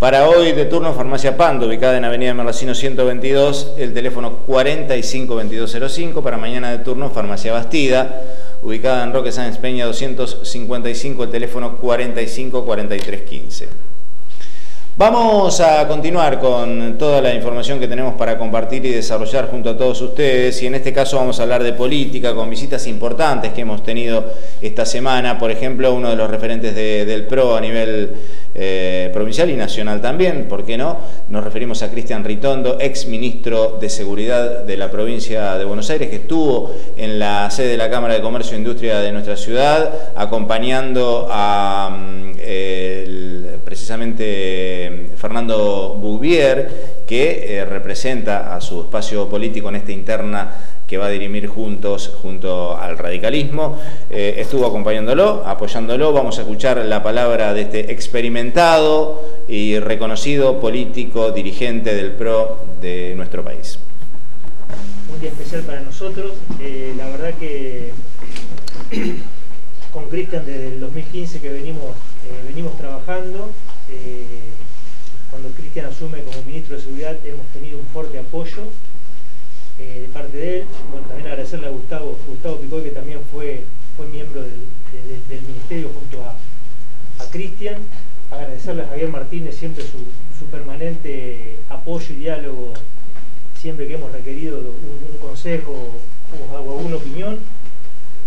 Speaker 3: Para hoy de turno farmacia Pando, ubicada en Avenida Merlacino 122, el teléfono 452205. Para mañana de turno farmacia Bastida, ubicada en Roque Sáenz Peña 255, el teléfono 454315. Vamos a continuar con toda la información que tenemos para compartir y desarrollar junto a todos ustedes y en este caso vamos a hablar de política con visitas importantes que hemos tenido esta semana, por ejemplo uno de los referentes de- del PRO a nivel eh, provincial y nacional también, ¿por qué no? Nos referimos a Cristian Ritondo, ex ministro de Seguridad de la provincia de Buenos Aires, que estuvo en la sede de la Cámara de Comercio e Industria de nuestra ciudad acompañando a mm, precisamente Fernando Bouvier, que eh, representa a su espacio político en esta interna que va a dirimir juntos junto al radicalismo. Eh, estuvo acompañándolo, apoyándolo. Vamos a escuchar la palabra de este experimentado y reconocido político dirigente del PRO de nuestro país.
Speaker 17: un día especial para nosotros. Eh, la verdad que con Cristian desde el 2015 que venimos, trabajando, cuando Cristian asume como ministro de Seguridad hemos tenido un fuerte apoyo eh, de parte de él. Bueno, también agradecerle a Gustavo, Gustavo Picoy que también fue, fue miembro del, de- del ministerio junto a, a Cristian. Agradecerle a Javier Martínez siempre su, su permanente apoyo y diálogo siempre que hemos requerido un, consejo o, alguna opinión.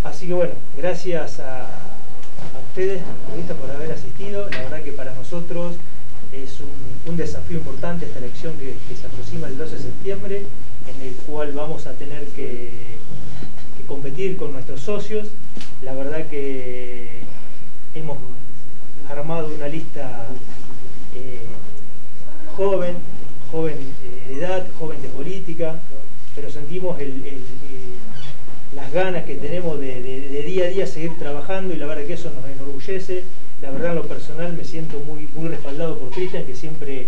Speaker 17: Así que bueno, gracias a, a ustedes, por haber asistido. La verdad que para nosotros es un, desafío importante esta elección que, se aproxima el 12 de septiembre, en el cual vamos a tener que, competir con nuestros socios. La verdad que hemos armado una lista eh, joven, joven eh, de edad, joven de política, pero sentimos el- las ganas que tenemos de- de día a día seguir trabajando y la verdad que eso nos enorgullece. La verdad en lo personal me siento muy, muy respaldado por Cristian, que siempre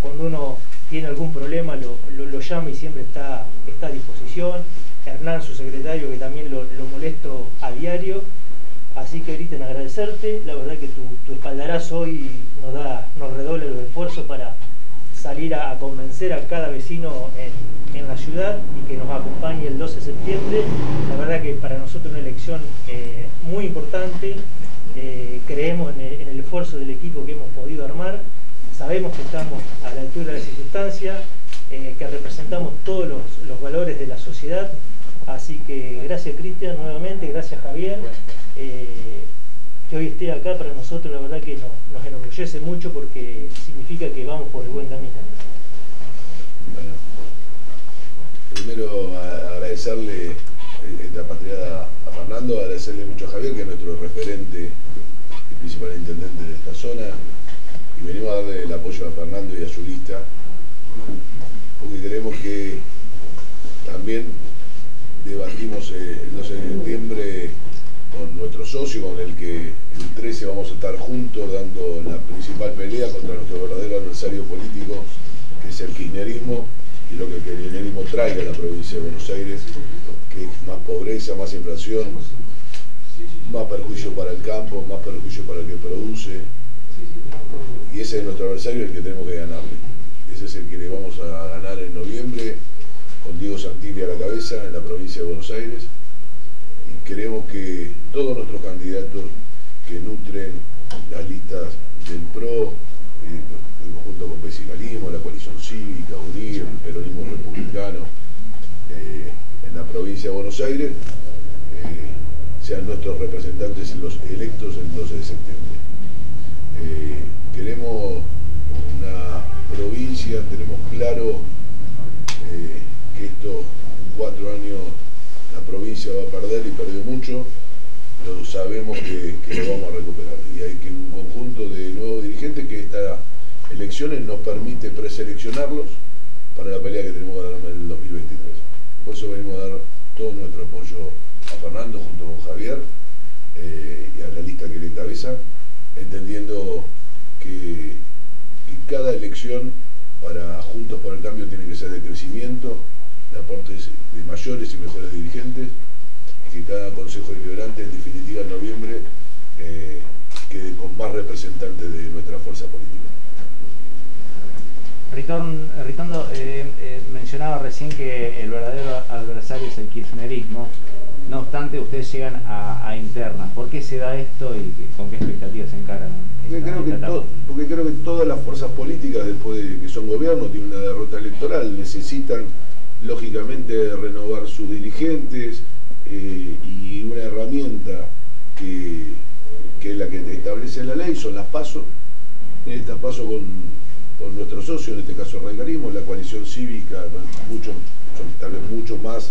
Speaker 17: cuando uno tiene algún problema lo, llama y siempre está, está a disposición. Hernán, su secretario, que también lo, molesto a diario. Así que Cristian, agradecerte. La verdad que tu, tu espaldarazo hoy nos da, nos redobla los esfuerzos para salir a, a convencer a cada vecino en, en la ciudad y que nos acompañe el 12 de septiembre. La verdad que para nosotros una elección eh, muy importante. Eh, creemos en el, esfuerzo del equipo que hemos podido armar. Sabemos que estamos a la altura de la circunstancia, eh, que representamos todos los, valores de la sociedad. Así que gracias Cristian nuevamente, gracias Javier. Eh, que hoy esté acá para nosotros la verdad que nos, enorgullece mucho porque significa que vamos por el buen camino.
Speaker 18: Bueno, primero agradecerle esta patriada a Fernando, agradecerle mucho a Javier, que es nuestro referente principal intendente de esta zona, y venimos a darle el apoyo a Fernando y a su lista, porque creemos que también debatimos eh, el 12 de septiembre con nuestro socio, con el que el 13 vamos a estar juntos dando la principal pelea contra nuestro verdadero adversario político, que es el kirchnerismo, y lo que el kirchnerismo traiga a la provincia de Buenos Aires, que es más pobreza, más inflación, más perjuicio para el campo, más perjuicio para el que produce, y ese es nuestro adversario el que tenemos que ganarle. Ese es el que le vamos a ganar en noviembre, con Diego Santilli a la cabeza, en la provincia de Buenos Aires, y queremos que todos nuestros candidatos que nutren las listas del PRO, eh, en conjunto con Vecinalismo, la coalición cívica, UNIR, el peronismo republicano, eh, en la provincia de Buenos Aires, sean nuestros representantes los electos el 12 de septiembre. Eh, queremos una provincia, tenemos claro eh, que esto cuatro años la provincia va a perder y perdió mucho, pero sabemos que, lo vamos a recuperar. Y hay que un conjunto de nuevos dirigentes que estas elecciones nos permite preseleccionarlos para la pelea que tenemos que dar en el 2023. Por eso venimos a dar todo nuestro apoyo a Fernando junto con Javier eh, y a la entendiendo que, cada elección para Juntos por el Cambio tiene que ser de crecimiento, de aportes de mayores y mejores dirigentes, que cada Consejo Deliberante, en definitiva en noviembre, eh, quede con más representantes de nuestra fuerza política.
Speaker 19: Ritorn- Ritondo eh, eh, mencionaba recién que el verdadero adversario es el kirchnerismo. No obstante, ustedes llegan a, a internas. ¿Por qué se da esto y con qué expectativas se encaran?
Speaker 18: Porque creo, que to- porque creo que todas las fuerzas políticas, después de que son gobierno, tienen una derrota electoral, necesitan lógicamente renovar sus dirigentes eh, y una herramienta que, que es la que establece la ley, son las pasos. Estas pasos con, con nuestro socio, en este caso Radicalismo, la coalición cívica, mucho, son tal vez mucho más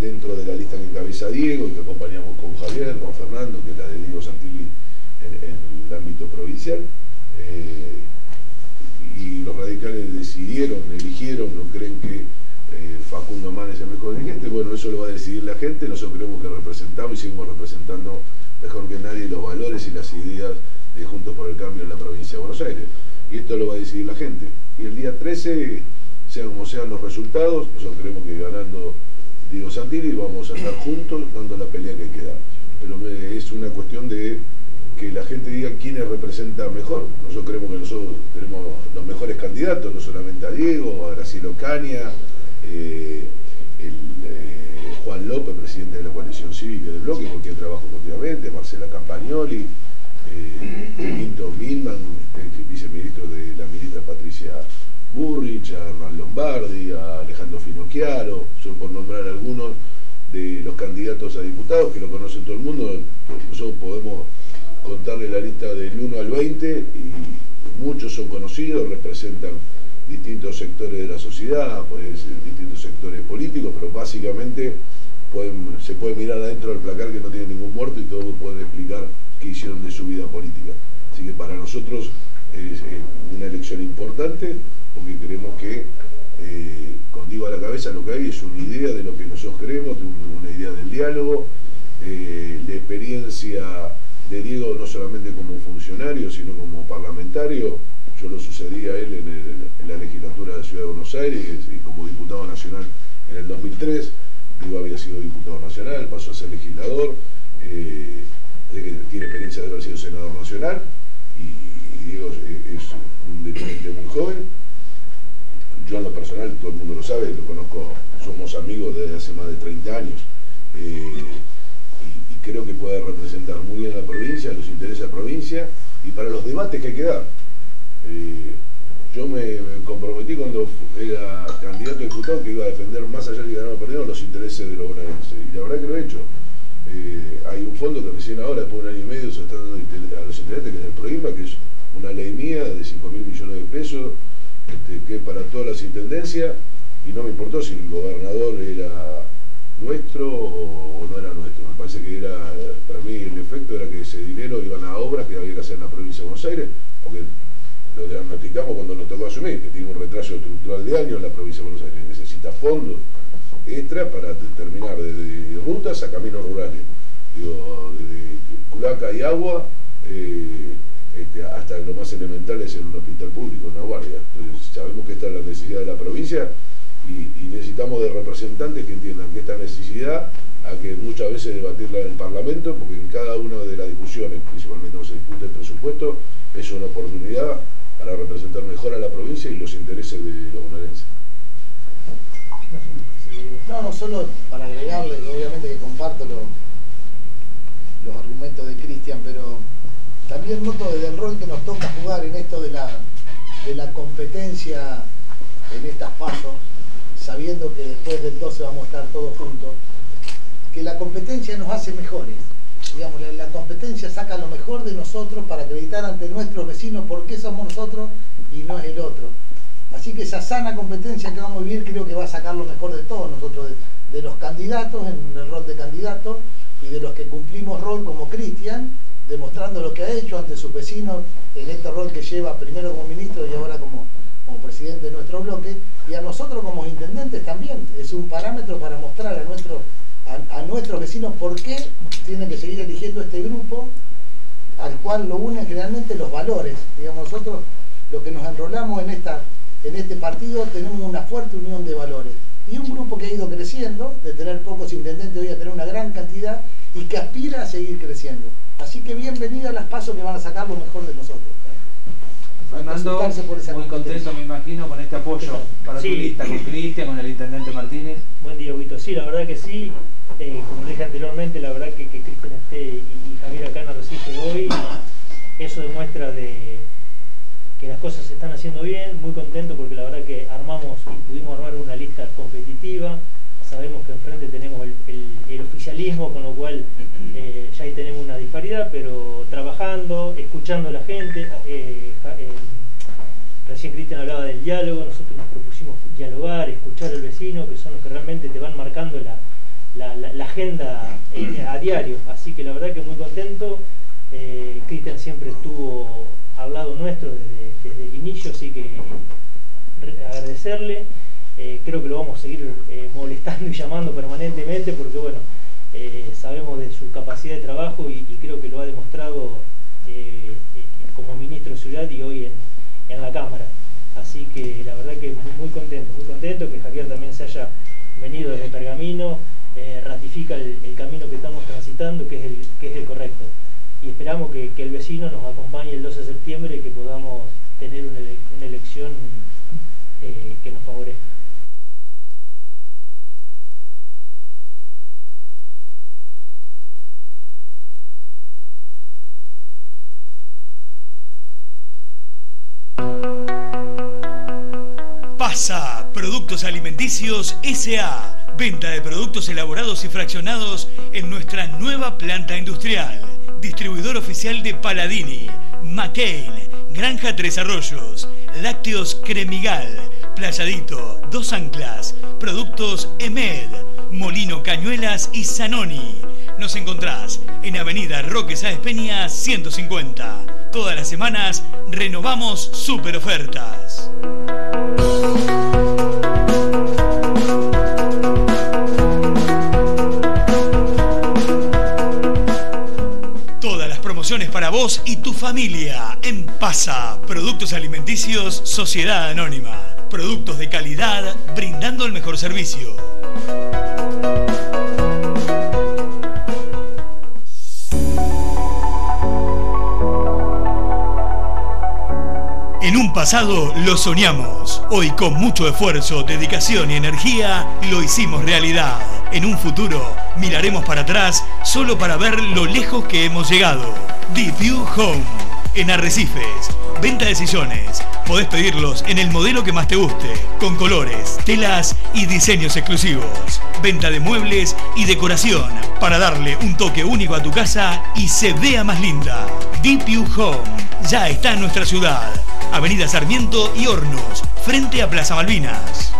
Speaker 18: dentro de la lista que encabeza Diego y que acompañamos con Javier, con Fernando, que es la de Diego Santilli en, el ámbito provincial. Eh, y los radicales decidieron, eligieron, no creen que eh, Facundo Man es el mejor dirigente, bueno, eso lo va a decidir la gente, nosotros creemos que representamos y seguimos representando mejor que nadie los valores y las ideas de Juntos por el Cambio en la provincia de Buenos Aires. Y esto lo va a decidir la gente. Y el día 13, sean como sean los resultados, nosotros creemos que ganando Diego Santilli vamos a estar juntos dando la pelea que hay que dar. Pero me- es una cuestión de que la gente diga quiénes representa mejor. Nosotros creemos que nosotros tenemos los mejores candidatos, no solamente a Diego, a Graciela Ocaña, eh, el, eh, Juan López, presidente de la coalición cívica del bloque, con quien trabajo continuamente, Marcela Campagnoli, eh, Benito Milman, viceministro de la ministra Patricia Burrich, a Hernán Lombardi, a Alejandro Finocchiaro, solo por nombrar algunos de los candidatos a diputados que lo conocen todo el mundo, nosotros podemos contarle la lista del 1 al 20 y muchos son conocidos, representan distintos sectores de la sociedad, ser distintos sectores políticos, pero básicamente pueden- se puede mirar adentro del placar que no tiene ningún muerto y todos pueden explicar qué hicieron de su vida política. Así que para nosotros es una elección importante porque creemos que eh, con Diego a la cabeza lo que hay es una idea de lo que nosotros un- una idea del diálogo, eh, la experiencia de Diego no solamente como funcionario, sino como parlamentario. Yo lo sucedí a él en, la legislatura de Ciudad de Buenos Aires y como diputado nacional en el 2003. Diego había sido diputado nacional, pasó a ser legislador, eh, tiene experiencia de haber sido senador nacional y, Diego es, un dirigente muy joven. Yo en lo personal, todo el mundo lo sabe, lo conozco, somos amigos desde hace más de 30 años. Eh, y, creo que puede representar muy bien a la provincia, los intereses de la provincia y para los debates que hay que dar. Eh, yo me, me comprometí cuando era candidato a diputado que iba a defender más allá de ganaba o perdiera los intereses de los bonaerenses. Y la verdad que lo he hecho. Eh, hay un fondo que recién ahora, después de un año y medio, se está dando a los intereses, que es el PROIMA, que es una ley mía de 5 mil millones de pesos, este, que para todas las intendencias, y no me importó si el gobernador era nuestro o no era nuestro. Me parece que era, para mí el efecto era que ese dinero iban a obras que había que hacer en la provincia de Buenos Aires, porque lo diagnosticamos cuando nos tocó asumir, que tiene un retraso estructural de años en la provincia de Buenos Aires, necesita fondos extra para te- terminar desde rutas a caminos rurales, digo, desde culaca y agua eh, este, hasta lo más elemental es en un hospital público, una guardia. Entonces sabemos que esta es la necesidad de la provincia y, necesitamos de representantes que entiendan que esta necesidad hay que muchas veces debatirla en el Parlamento, porque en cada una de las discusiones, principalmente cuando se discute el presupuesto, es una oportunidad para representar mejor a la provincia y los intereses de los bonaerenses.
Speaker 20: No, no, solo para agregarle, obviamente que comparto lo- los argumentos de Cristian, pero también noto desde el rol que nos toca jugar en esto de la, de la competencia en estas pasos, sabiendo que después del 12 vamos a estar todos juntos, que la competencia nos hace mejores. Digamos, la, competencia saca lo mejor de nosotros para acreditar ante nuestros vecinos por qué somos nosotros y no es el otro. Así que esa sana competencia que vamos a vivir creo que va a sacar lo mejor de todos nosotros, de, de los candidatos en el rol de candidato y de los que cumplimos rol como Cristian, demostrando lo que ha hecho ante sus vecinos en este rol que lleva primero como ministro y ahora como, como presidente de nuestro bloque, y a nosotros como intendentes también. Es un parámetro para mostrar a, nuestro, a, nuestros vecinos por qué tienen que seguir eligiendo este grupo al cual lo unen generalmente los valores. Digamos, nosotros los que nos enrolamos en, esta, en este partido tenemos una fuerte unión de valores. Y un grupo que ha ido creciendo, de tener pocos intendentes hoy a tener una gran cantidad y que aspira a seguir creciendo. Así que bienvenida a las pasos que van a sacar lo mejor de nosotros.
Speaker 19: Fernando, muy contento me imagino con este apoyo para tu lista, con Cristian, con el intendente Martínez.
Speaker 17: Buen día, Huito. Sí, la verdad que sí. Eh, como dije anteriormente, la verdad que, que Cristian esté y, y, Javier acá en Arrecife hoy, eso demuestra de que las cosas se están haciendo bien, muy contento porque la verdad que armamos y pudimos armar una lista competitiva, sabemos que enfrente tenemos el, oficialismo, con lo cual eh, ya ahí tenemos una disparidad, pero trabajando, escuchando a la gente, eh, eh, recién Cristian hablaba del diálogo, nosotros nos propusimos dialogar, escuchar al vecino, que son los que realmente te van marcando la, agenda a diario, así que la verdad que muy contento, Cristian siempre estuvo al lado nuestro desde el inicio, así que agradecerle. Eh, creo que lo vamos a seguir eh, molestando y llamando permanentemente porque bueno, eh, sabemos de su capacidad de trabajo y, creo que lo ha demostrado como ministro de Ciudad y hoy en, en, la Cámara. Así que la verdad que muy, contento, muy contento que Javier también se haya venido desde Pergamino, ratifica el, camino que estamos transitando, que es el, que es el correcto. Y esperamos que, el vecino nos acompañe el 12 de septiembre y que podamos tener una, una elección que nos favorezca.
Speaker 1: Productos Alimenticios SA. Venta de productos elaborados y fraccionados en nuestra nueva planta industrial. Distribuidor oficial de Paladini, McCain, Granja Tres Arroyos, Lácteos Cremigal, Playadito, Dos Anclas, Productos EMED, Molino Cañuelas y Zanoni. Nos encontrás en Avenida Roque Sáez Peña 150. Todas las semanas renovamos super ofertas. Para vos y tu familia en Pasa, Productos Alimenticios Sociedad Anónima. Productos de calidad brindando el mejor servicio. En un pasado lo soñamos. Hoy con mucho esfuerzo, dedicación y energía lo hicimos realidad. En un futuro miraremos para atrás solo para ver lo lejos que hemos llegado. View Home. En Arrecifes. Venta de sillones. Podés pedirlos en el modelo que más te guste, con colores, telas y diseños exclusivos. Venta de muebles y decoración para darle un toque único a tu casa y se vea más linda. View Home ya está en nuestra ciudad. Avenida Sarmiento y Hornos, frente a Plaza Malvinas.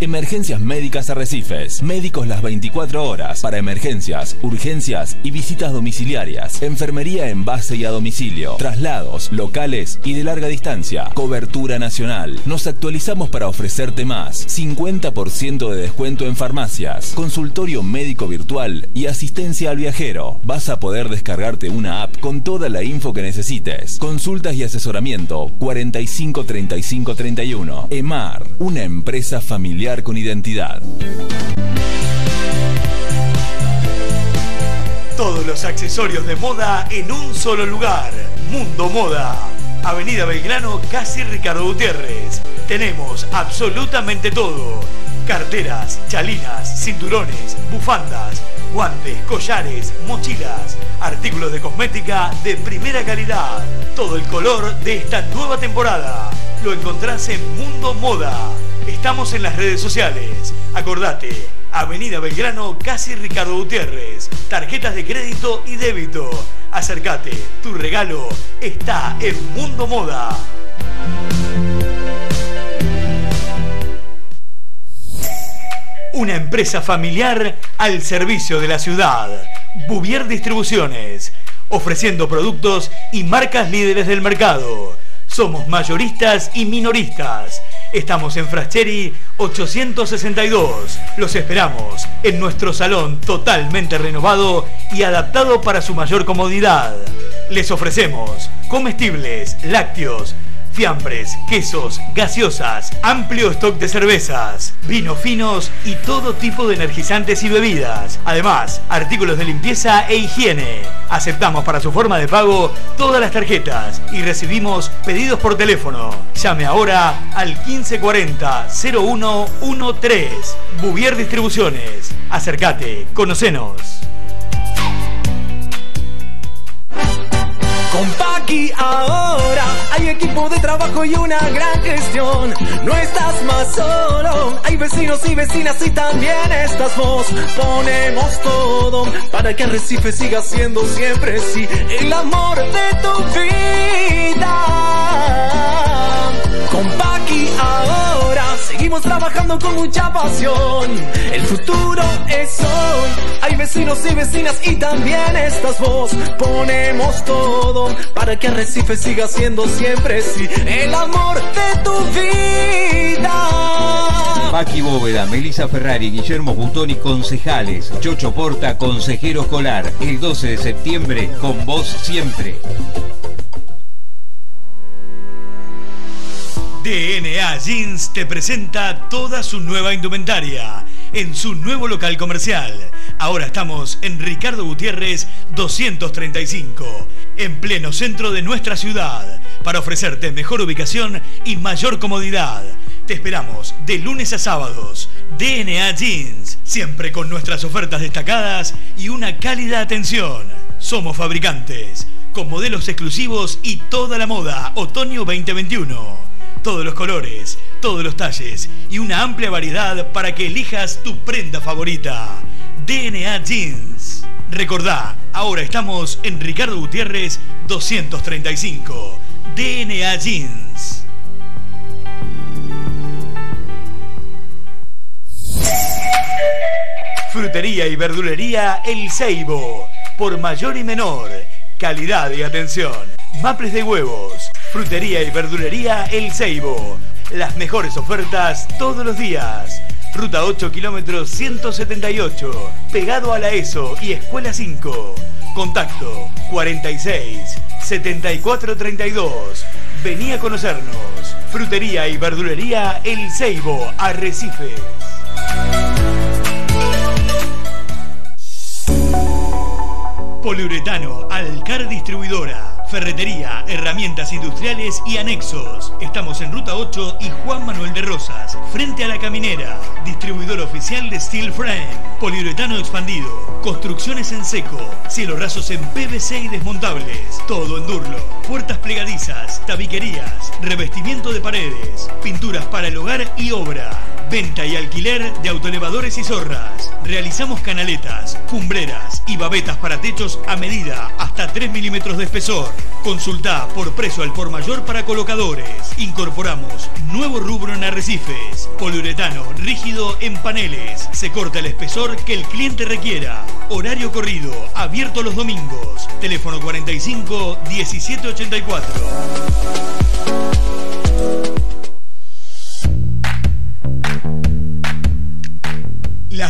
Speaker 14: Emergencias Médicas Arrecifes. Médicos las 24 horas para emergencias, urgencias y visitas domiciliarias. Enfermería en base y a domicilio. Traslados, locales y de larga distancia. Cobertura nacional. Nos actualizamos para ofrecerte más. 50% de descuento en farmacias. Consultorio médico virtual y asistencia al viajero. Vas a poder descargarte una app con toda la info que necesites. Consultas y asesoramiento 45 35 31. EMAR, una empresa familiar con identidad.
Speaker 1: Todos los accesorios de moda en un solo lugar. Mundo Moda. Avenida Belgrano, casi Ricardo Gutiérrez. Tenemos absolutamente todo. Carteras, chalinas, cinturones, bufandas, guantes, collares, mochilas, artículos de cosmética de primera calidad. Todo el color de esta nueva temporada. Lo encontrás en Mundo Moda. Estamos en las redes sociales. Acordate, Avenida Belgrano, casi Ricardo Gutiérrez. Tarjetas de crédito y débito. Acércate, tu regalo está en Mundo Moda. Una empresa familiar al servicio de la ciudad. Bouvier Distribuciones, ofreciendo productos y marcas líderes del mercado. Somos mayoristas y minoristas. Estamos en Frascheri 862. Los esperamos en nuestro salón totalmente renovado y adaptado para su mayor comodidad. Les ofrecemos comestibles, lácteos, fiambres, quesos, gaseosas, amplio stock de cervezas, vinos finos y todo tipo de energizantes y bebidas. Además, artículos de limpieza e higiene. Aceptamos para su forma de pago todas las tarjetas y recibimos pedidos por teléfono. Llame ahora al 1540-0113. Bouvier Distribuciones. Acércate, conocenos.
Speaker 8: Con Paqui ahora hay equipo de trabajo y una gran gestión. No estás más solo, hay vecinos y vecinas y también estás vos. Ponemos todo para que Arrecife siga siendo siempre sí el amor de tu vida. Con Paqui ahora seguimos trabajando con mucha pasión. El futuro es hoy. Hay vecinos y vecinas y también estás vos. Ponemos todo para que Arrecife siga siendo siempre sí el amor de tu vida.
Speaker 9: Paqui Bóveda, Melissa Ferrari, Guillermo Butoni, concejales. Chocho Porta, consejero escolar. El 12 de septiembre, con vos siempre.
Speaker 1: DNA Jeans te presenta toda su nueva indumentaria en su nuevo local comercial. Ahora estamos en Ricardo Gutiérrez 235, en pleno centro de nuestra ciudad, para ofrecerte mejor ubicación y mayor comodidad. Te esperamos de lunes a sábados. DNA Jeans, siempre con nuestras ofertas destacadas y una cálida atención. Somos fabricantes, con modelos exclusivos y toda la moda otoño 2021 todos los colores, todos los talles y una amplia variedad para que elijas tu prenda favorita. DNA Jeans. Recordá, ahora estamos en Ricardo Gutiérrez 235. DNA Jeans. Frutería y verdulería El Ceibo. Por mayor y menor. Calidad y atención. Maples de huevos. Frutería y verdulería El Ceibo. Las mejores ofertas todos los días. Ruta 8, kilómetros 178. Pegado a la ESO y Escuela 5. Contacto 46 74 32. Vení a conocernos. Frutería y verdulería El Ceibo, Arrecifes. Poliuretano, Alcar Distribuidora. Ferretería, herramientas industriales y anexos. Estamos en Ruta 8 y Juan Manuel de Rosas, frente a la caminera. Distribuidor oficial de Steel Frame. Poliuretano expandido. Construcciones en seco. Cielos rasos en PVC y desmontables. Todo en Durlo. Puertas plegadizas, tabiquerías, revestimiento de paredes, pinturas para el hogar y obra. Venta y alquiler de autoelevadores y zorras. Realizamos canaletas, cumbreras y babetas para techos a medida hasta 3 milímetros de espesor. Consulta por precio al por mayor para colocadores. Incorporamos nuevo rubro en arrecifes. Poliuretano rígido en paneles. Se corta el espesor que el cliente requiera. Horario corrido, abierto los domingos. Teléfono 45 1784.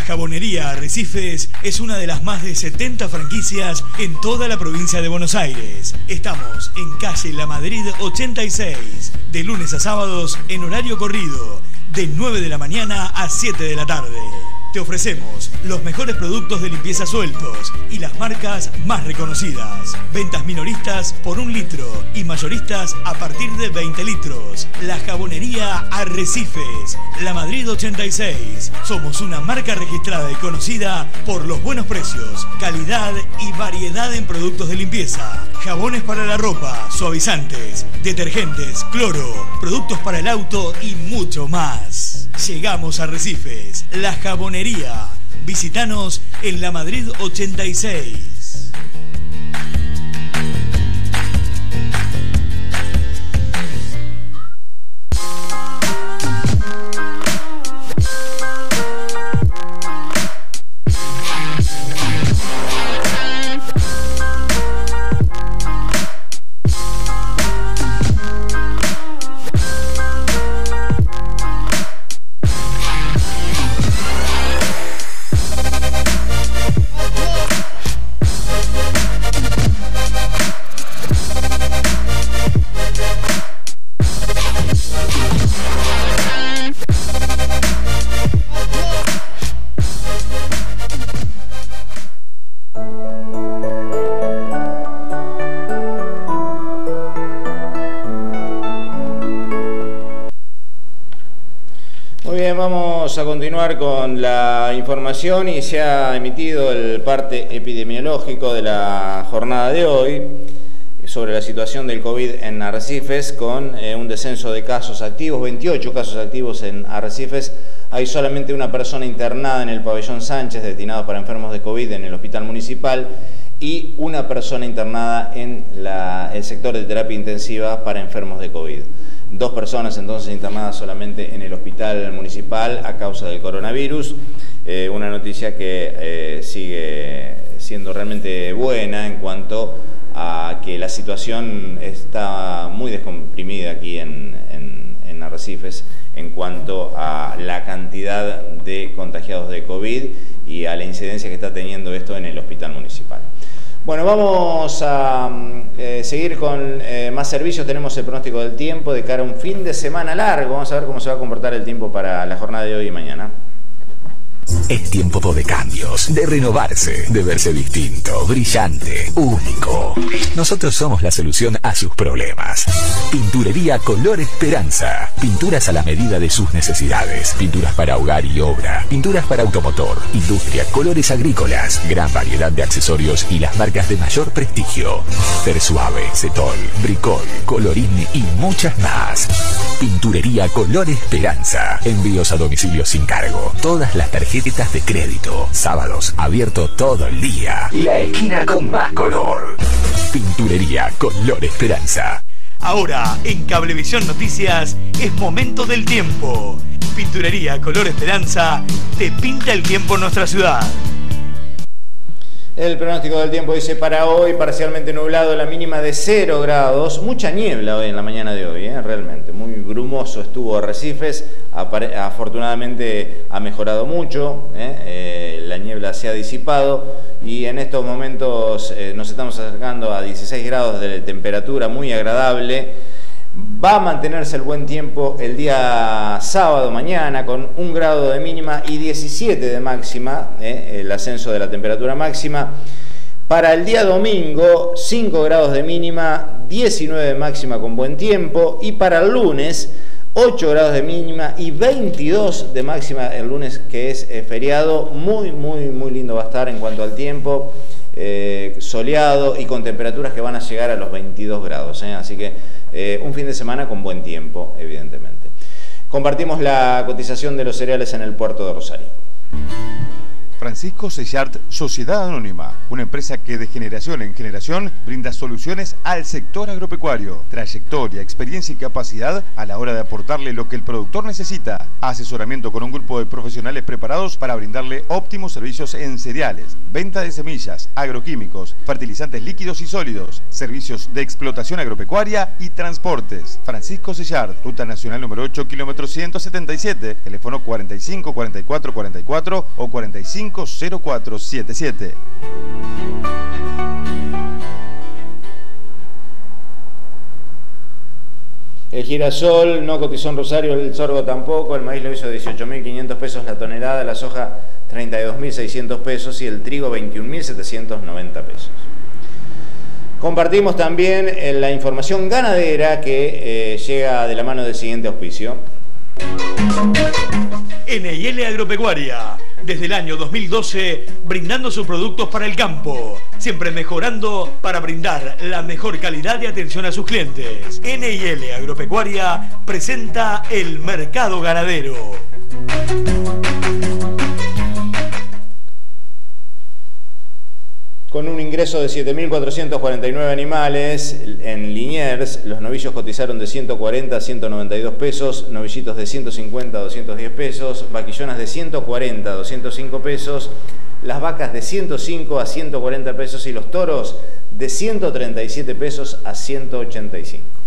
Speaker 1: Jabonería Arrecifes es una de las más de 70 franquicias en toda la provincia de Buenos Aires. Estamos en calle La Madrid 86, de lunes a sábados en horario corrido, de 9 de la mañana a 7 de la tarde. Te ofrecemos los mejores productos de limpieza sueltos y las marcas más reconocidas. Ventas minoristas por un litro y mayoristas a partir de 20 litros. La jabonería Arrecifes, La Madrid 86. Somos una marca registrada y conocida por los buenos precios, calidad y variedad en productos de limpieza. Jabones para la ropa, suavizantes, detergentes, cloro, productos para el auto y mucho más. Llegamos a Recifes, la jabonería. Visítanos en la Madrid 86.
Speaker 3: Continuar con la información y se ha emitido el parte epidemiológico de la jornada de hoy sobre la situación del COVID en Arrecifes con eh, un descenso de casos activos, 28 casos activos en Arrecifes. Hay solamente una persona internada en el pabellón Sánchez destinado para enfermos de COVID en el hospital municipal y una persona internada en el sector de terapia intensiva para enfermos de COVID. Dos personas entonces internadas solamente en el hospital municipal a causa del coronavirus. Eh, una noticia que eh, sigue siendo realmente buena en cuanto a que la situación está muy descomprimida aquí en- en Arrecifes en cuanto a la cantidad de contagiados de COVID y a la incidencia que está teniendo esto en el hospital municipal. Bueno, vamos a mm, eh, seguir con eh, más servicios. Tenemos el pronóstico del tiempo de cara a un fin de semana largo. Vamos a ver cómo se va a comportar el tiempo para la jornada de hoy y mañana.
Speaker 21: Es tiempo de cambios, de renovarse, de verse distinto, brillante, único. Nosotros somos la solución a sus problemas. Pinturería Color Esperanza. Pinturas a la medida de sus necesidades. Pinturas para hogar y obra. Pinturas para automotor, industria, colores agrícolas. Gran variedad de accesorios y las marcas de mayor prestigio. Tersuave, Cetol, Bricol, Colorín y muchas más. Pinturería Color Esperanza. Envíos a domicilio sin cargo. Todas las tarjetas de crédito. Sábados abierto todo el día. La esquina con más color. Pinturería Color Esperanza.
Speaker 1: Ahora, en Cablevisión Noticias, es momento del tiempo. Pinturería Color Esperanza te pinta el tiempo en nuestra ciudad.
Speaker 3: El pronóstico del tiempo dice para hoy parcialmente nublado, la mínima de 0 grados, mucha niebla hoy en la mañana de hoy, ¿eh? realmente, muy brumoso estuvo Arrecifes, Apare- afortunadamente ha mejorado mucho, ¿eh? Eh, la niebla se ha disipado y en estos momentos nos estamos acercando a 16 grados de temperatura, muy agradable. Va a mantenerse el buen tiempo el día sábado mañana con un grado de mínima y 17 de máxima, eh, el ascenso de la temperatura máxima. Para el día domingo, 5 grados de mínima, 19 de máxima con buen tiempo. Y para el lunes, 8 grados de mínima y 22 de máxima el lunes que es eh, feriado. Muy, muy, muy lindo va a estar en cuanto al tiempo. Eh, soleado y con temperaturas que van a llegar a los 22 grados. ¿eh? Así que eh, un fin de semana con buen tiempo, evidentemente. Compartimos la cotización de los cereales en el puerto de Rosario.
Speaker 5: Francisco Sellart Sociedad Anónima, una empresa que de generación en generación brinda soluciones al sector agropecuario, trayectoria, experiencia y capacidad a la hora de aportarle lo que el productor necesita, asesoramiento con un grupo de profesionales preparados para brindarle óptimos servicios en cereales, venta de semillas, agroquímicos, fertilizantes líquidos y sólidos, servicios de explotación agropecuaria y transportes. Francisco Sellart, Ruta Nacional número 8, kilómetro 177, teléfono 45 44 44 o 45 0477.
Speaker 3: El girasol no cotizó en Rosario, el sorgo tampoco, el maíz lo hizo 18.500 pesos la tonelada, la soja 32.600 pesos y el trigo 21.790 pesos. Compartimos también eh, la información ganadera que eh, llega de la mano del siguiente auspicio.
Speaker 1: NIL Agropecuaria, desde el año 2012 brindando sus productos para el campo, siempre mejorando para brindar la mejor calidad de atención a sus clientes. NIL Agropecuaria presenta el Mercado Ganadero.
Speaker 3: Con un ingreso de 7.449 animales en Liniers, los novillos cotizaron de 140 a 192 pesos, novillitos de 150 a 210 pesos, vaquillonas de 140 a 205 pesos, las vacas de 105 a 140 pesos y los toros de 137 pesos a 185.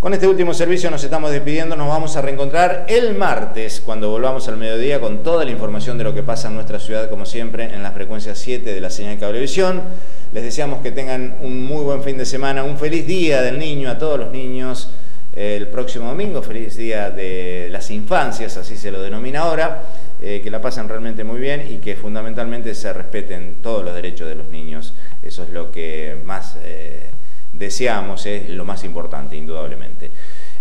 Speaker 3: Con este último servicio nos estamos despidiendo, nos vamos a reencontrar el martes cuando volvamos al mediodía con toda la información de lo que pasa en nuestra ciudad, como siempre, en la frecuencia 7 de la señal de cablevisión. Les deseamos que tengan un muy buen fin de semana, un feliz día del niño a todos los niños. El próximo domingo, feliz día de las infancias, así se lo denomina ahora, eh, que la pasen realmente muy bien y que fundamentalmente se respeten todos los derechos de los niños. Eso es lo que más... Eh, deseamos es lo más importante, indudablemente.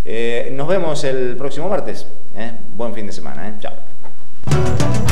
Speaker 3: Eh, nos vemos el próximo martes. ¿eh? Buen fin de semana. ¿eh? Chao.